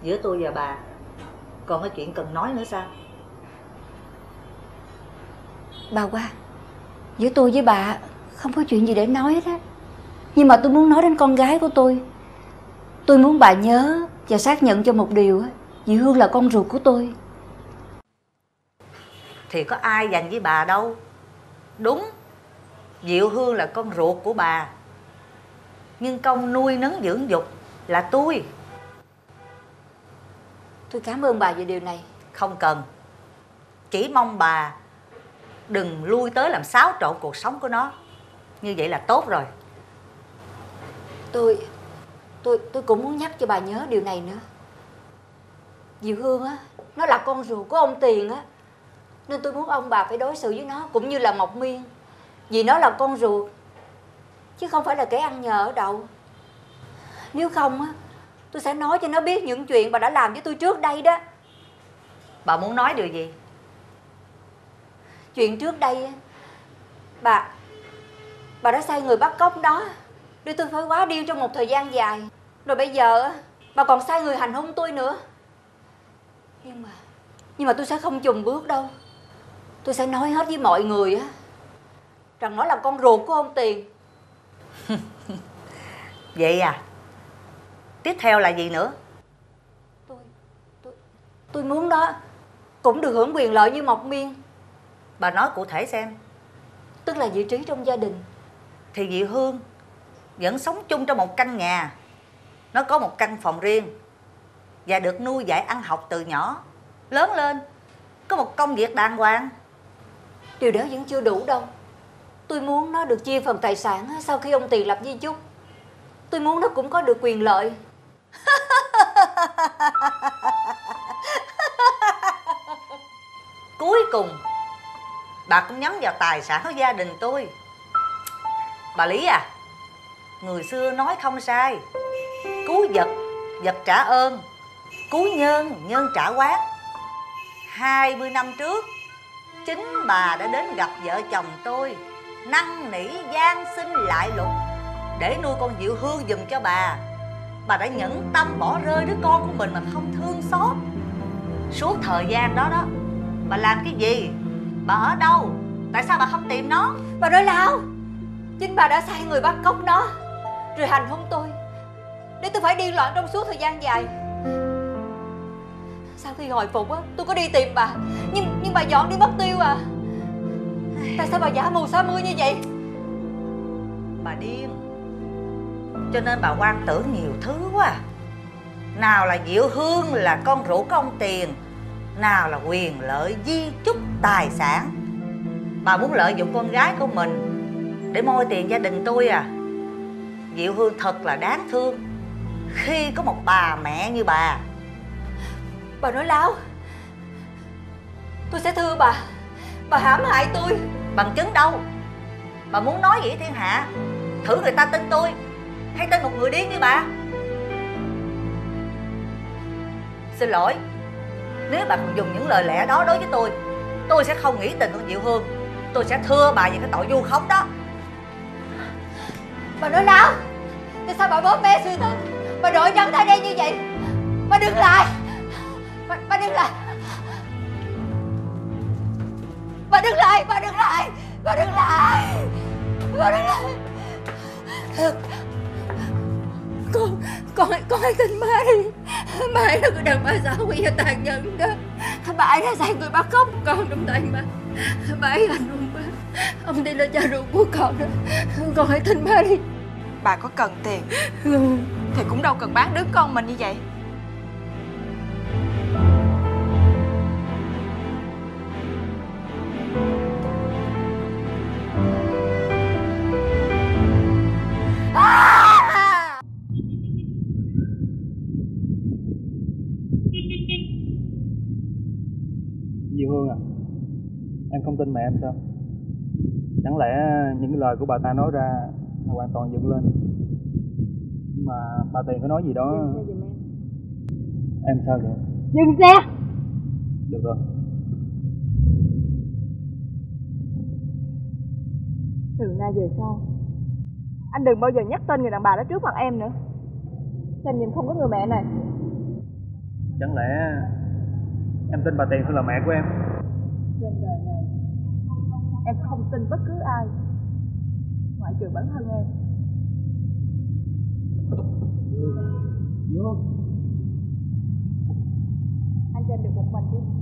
Giữa tôi và bà. Còn có chuyện cần nói nữa sao? Bà qua Giữa tôi với bà Không có chuyện gì để nói hết á. Nhưng mà tôi muốn nói đến con gái của tôi. Tôi muốn bà nhớ Và xác nhận cho một điều á Dì Hương là con ruột của tôi. Thì có ai dành với bà đâu. Đúng Diệu Hương là con ruột của bà. Nhưng công nuôi nấng dưỡng dục là tôi Tôi cảm ơn bà về điều này. Không cần. Chỉ mong bà Đừng lui tới làm xáo trộn cuộc sống của nó. Như vậy là tốt rồi. Tôi Tôi tôi cũng muốn nhắc cho bà nhớ điều này nữa. Diệu Hương á Nó là con ruột của ông Tiền á Nên tôi muốn ông bà phải đối xử với nó Cũng như là Mộc Miên. Vì nó là con ruột Chứ không phải là kẻ ăn nhờ ở đậu. Nếu không á Tôi sẽ nói cho nó biết những chuyện bà đã làm với tôi trước đây đó. Bà muốn nói điều gì? Chuyện trước đây á, Bà Bà đã sai người bắt cóc đó Đưa tôi phải quá điên trong một thời gian dài. Rồi bây giờ á, Bà còn sai người hành hung tôi nữa. Nhưng mà Nhưng mà tôi sẽ không chùn bước đâu. Tôi sẽ nói hết với mọi người á Rằng nó là con ruột của ông Tiền. Vậy à Tiếp theo là gì nữa? Tôi muốn đó. Cũng được hưởng quyền lợi như Mộc Miên. Bà nói cụ thể xem. Tức là vị trí trong gia đình. Thì Diệu Hương Vẫn sống chung trong một căn nhà. Nó có một căn phòng riêng. Và được nuôi dạy ăn học từ nhỏ. Lớn lên có một công việc đàng hoàng. Điều đó vẫn chưa đủ đâu. Tôi muốn nó được chia phần tài sản sau khi ông Tiền lập di chúc. Tôi muốn nó cũng có được quyền lợi cuối cùng, bà cũng nhắm vào tài sản của gia đình tôi. Bà lý à người xưa nói không sai. Cứu vật vật trả ơn, cứu nhân nhân trả quát 20 năm trước, chính bà đã đến gặp vợ chồng tôi, năn nỉ gian xin lại lục để nuôi con diệu hương dùm cho bà bà đã nhẫn tâm bỏ rơi đứa con của mình mà không thương xót. Suốt thời gian đó đó bà làm cái gì? Bà ở đâu? Tại sao bà không tìm nó? Bà nói láo Chính bà đã sai người bắt cóc nó. Rồi hành hung tôi. Để tôi phải điên loạn trong suốt thời gian dài. Sau khi hồi phục á Tôi có đi tìm bà. Nhưng nhưng bà dọn đi mất tiêu à. Tại sao bà giả mù sa mưa như vậy? Bà điên cho nên bà quan tưởng nhiều thứ quá. Nào là diệu hương là con rủ của ông tiền nào là quyền lợi di chúc tài sản. Bà muốn lợi dụng con gái của mình để moi tiền gia đình tôi à. Diệu hương thật là đáng thương. Khi có một bà mẹ như bà. Bà nói láo. Tôi sẽ thưa bà. Bà hãm hại tôi. Bằng chứng đâu? Bà muốn nói vậy thiên hạ. Thử người ta tin tôi hay tin một người điên như bà? Xin lỗi nếu bà còn dùng những lời lẽ đó đối với tôi tôi sẽ không nghĩ tình con diệu hương tôi sẽ thưa bà về cái tội vu khống đó. Bà nói láo Tại sao bà bóp mê sự thật Bà đội chân thay đen như vậy Bà đừng lại. Bà, bà đừng lại. Bà đừng lại Bà đừng lại Bà đừng lại. Bà đừng lại. Con Con con hãy tin má đi Má là người đàn bà xảo quyệt và tàn nhẫn đó. Bà ấy đã sai người bắt cóc con trong tay bà Bà ấy hành hung bà Ông đây là cha ruột của con đó. Con hãy tin má đi. Bà có cần tiền Thì cũng đâu cần bán đứa con mình như vậy không tin mẹ em sao? Chẳng lẽ những lời của bà ta nói ra là hoàn toàn dựng lên? Nhưng mà bà Tiền có nói gì đó? Em sao vậy? Dừng xe. Được rồi. Từ nay về sau Anh đừng bao giờ nhắc tên người đàn bà đó trước mặt em nữa. Xem nhìn không có người mẹ này. Chẳng lẽ em tin bà Tiền hơn là mẹ của em? Trên đời Em không tin bất cứ ai. Ngoại trừ bản thân em. Diệu Hương Anh cho em được một mình đi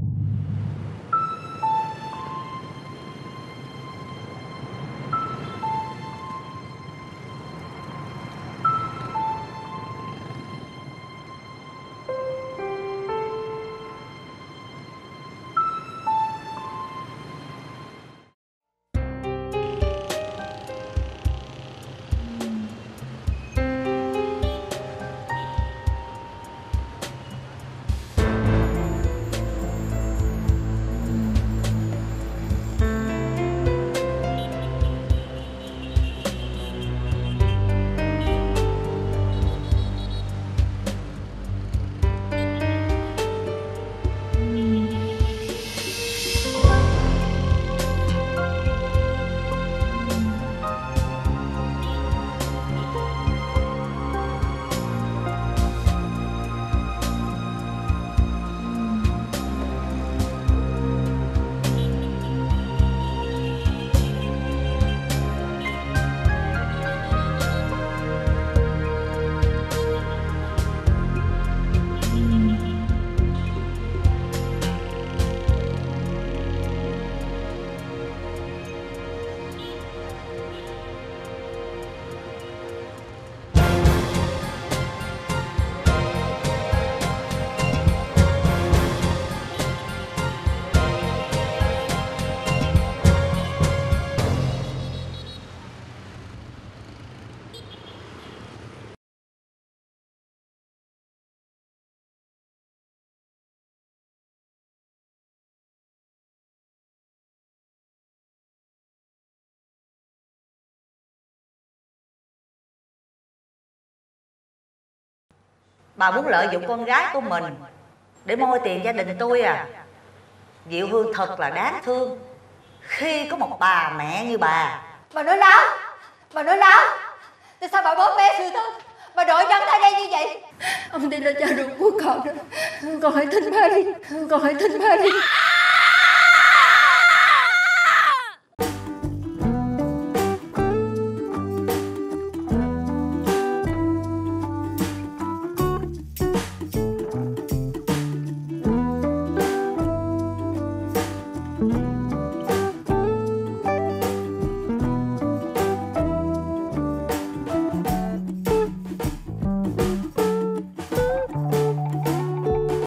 bà muốn lợi dụng con gái của mình để moi tiền gia đình tôi à. Diệu hương thật là đáng thương. Khi có một bà mẹ như bà. Bà nói láo. Bà nói láo. Tại sao bà bóp bé sự thật Bà đội chân ra đây như vậy? Ông đây là cha ruột của con. Đó Con hãy tin ba đi Con hãy tin ba đi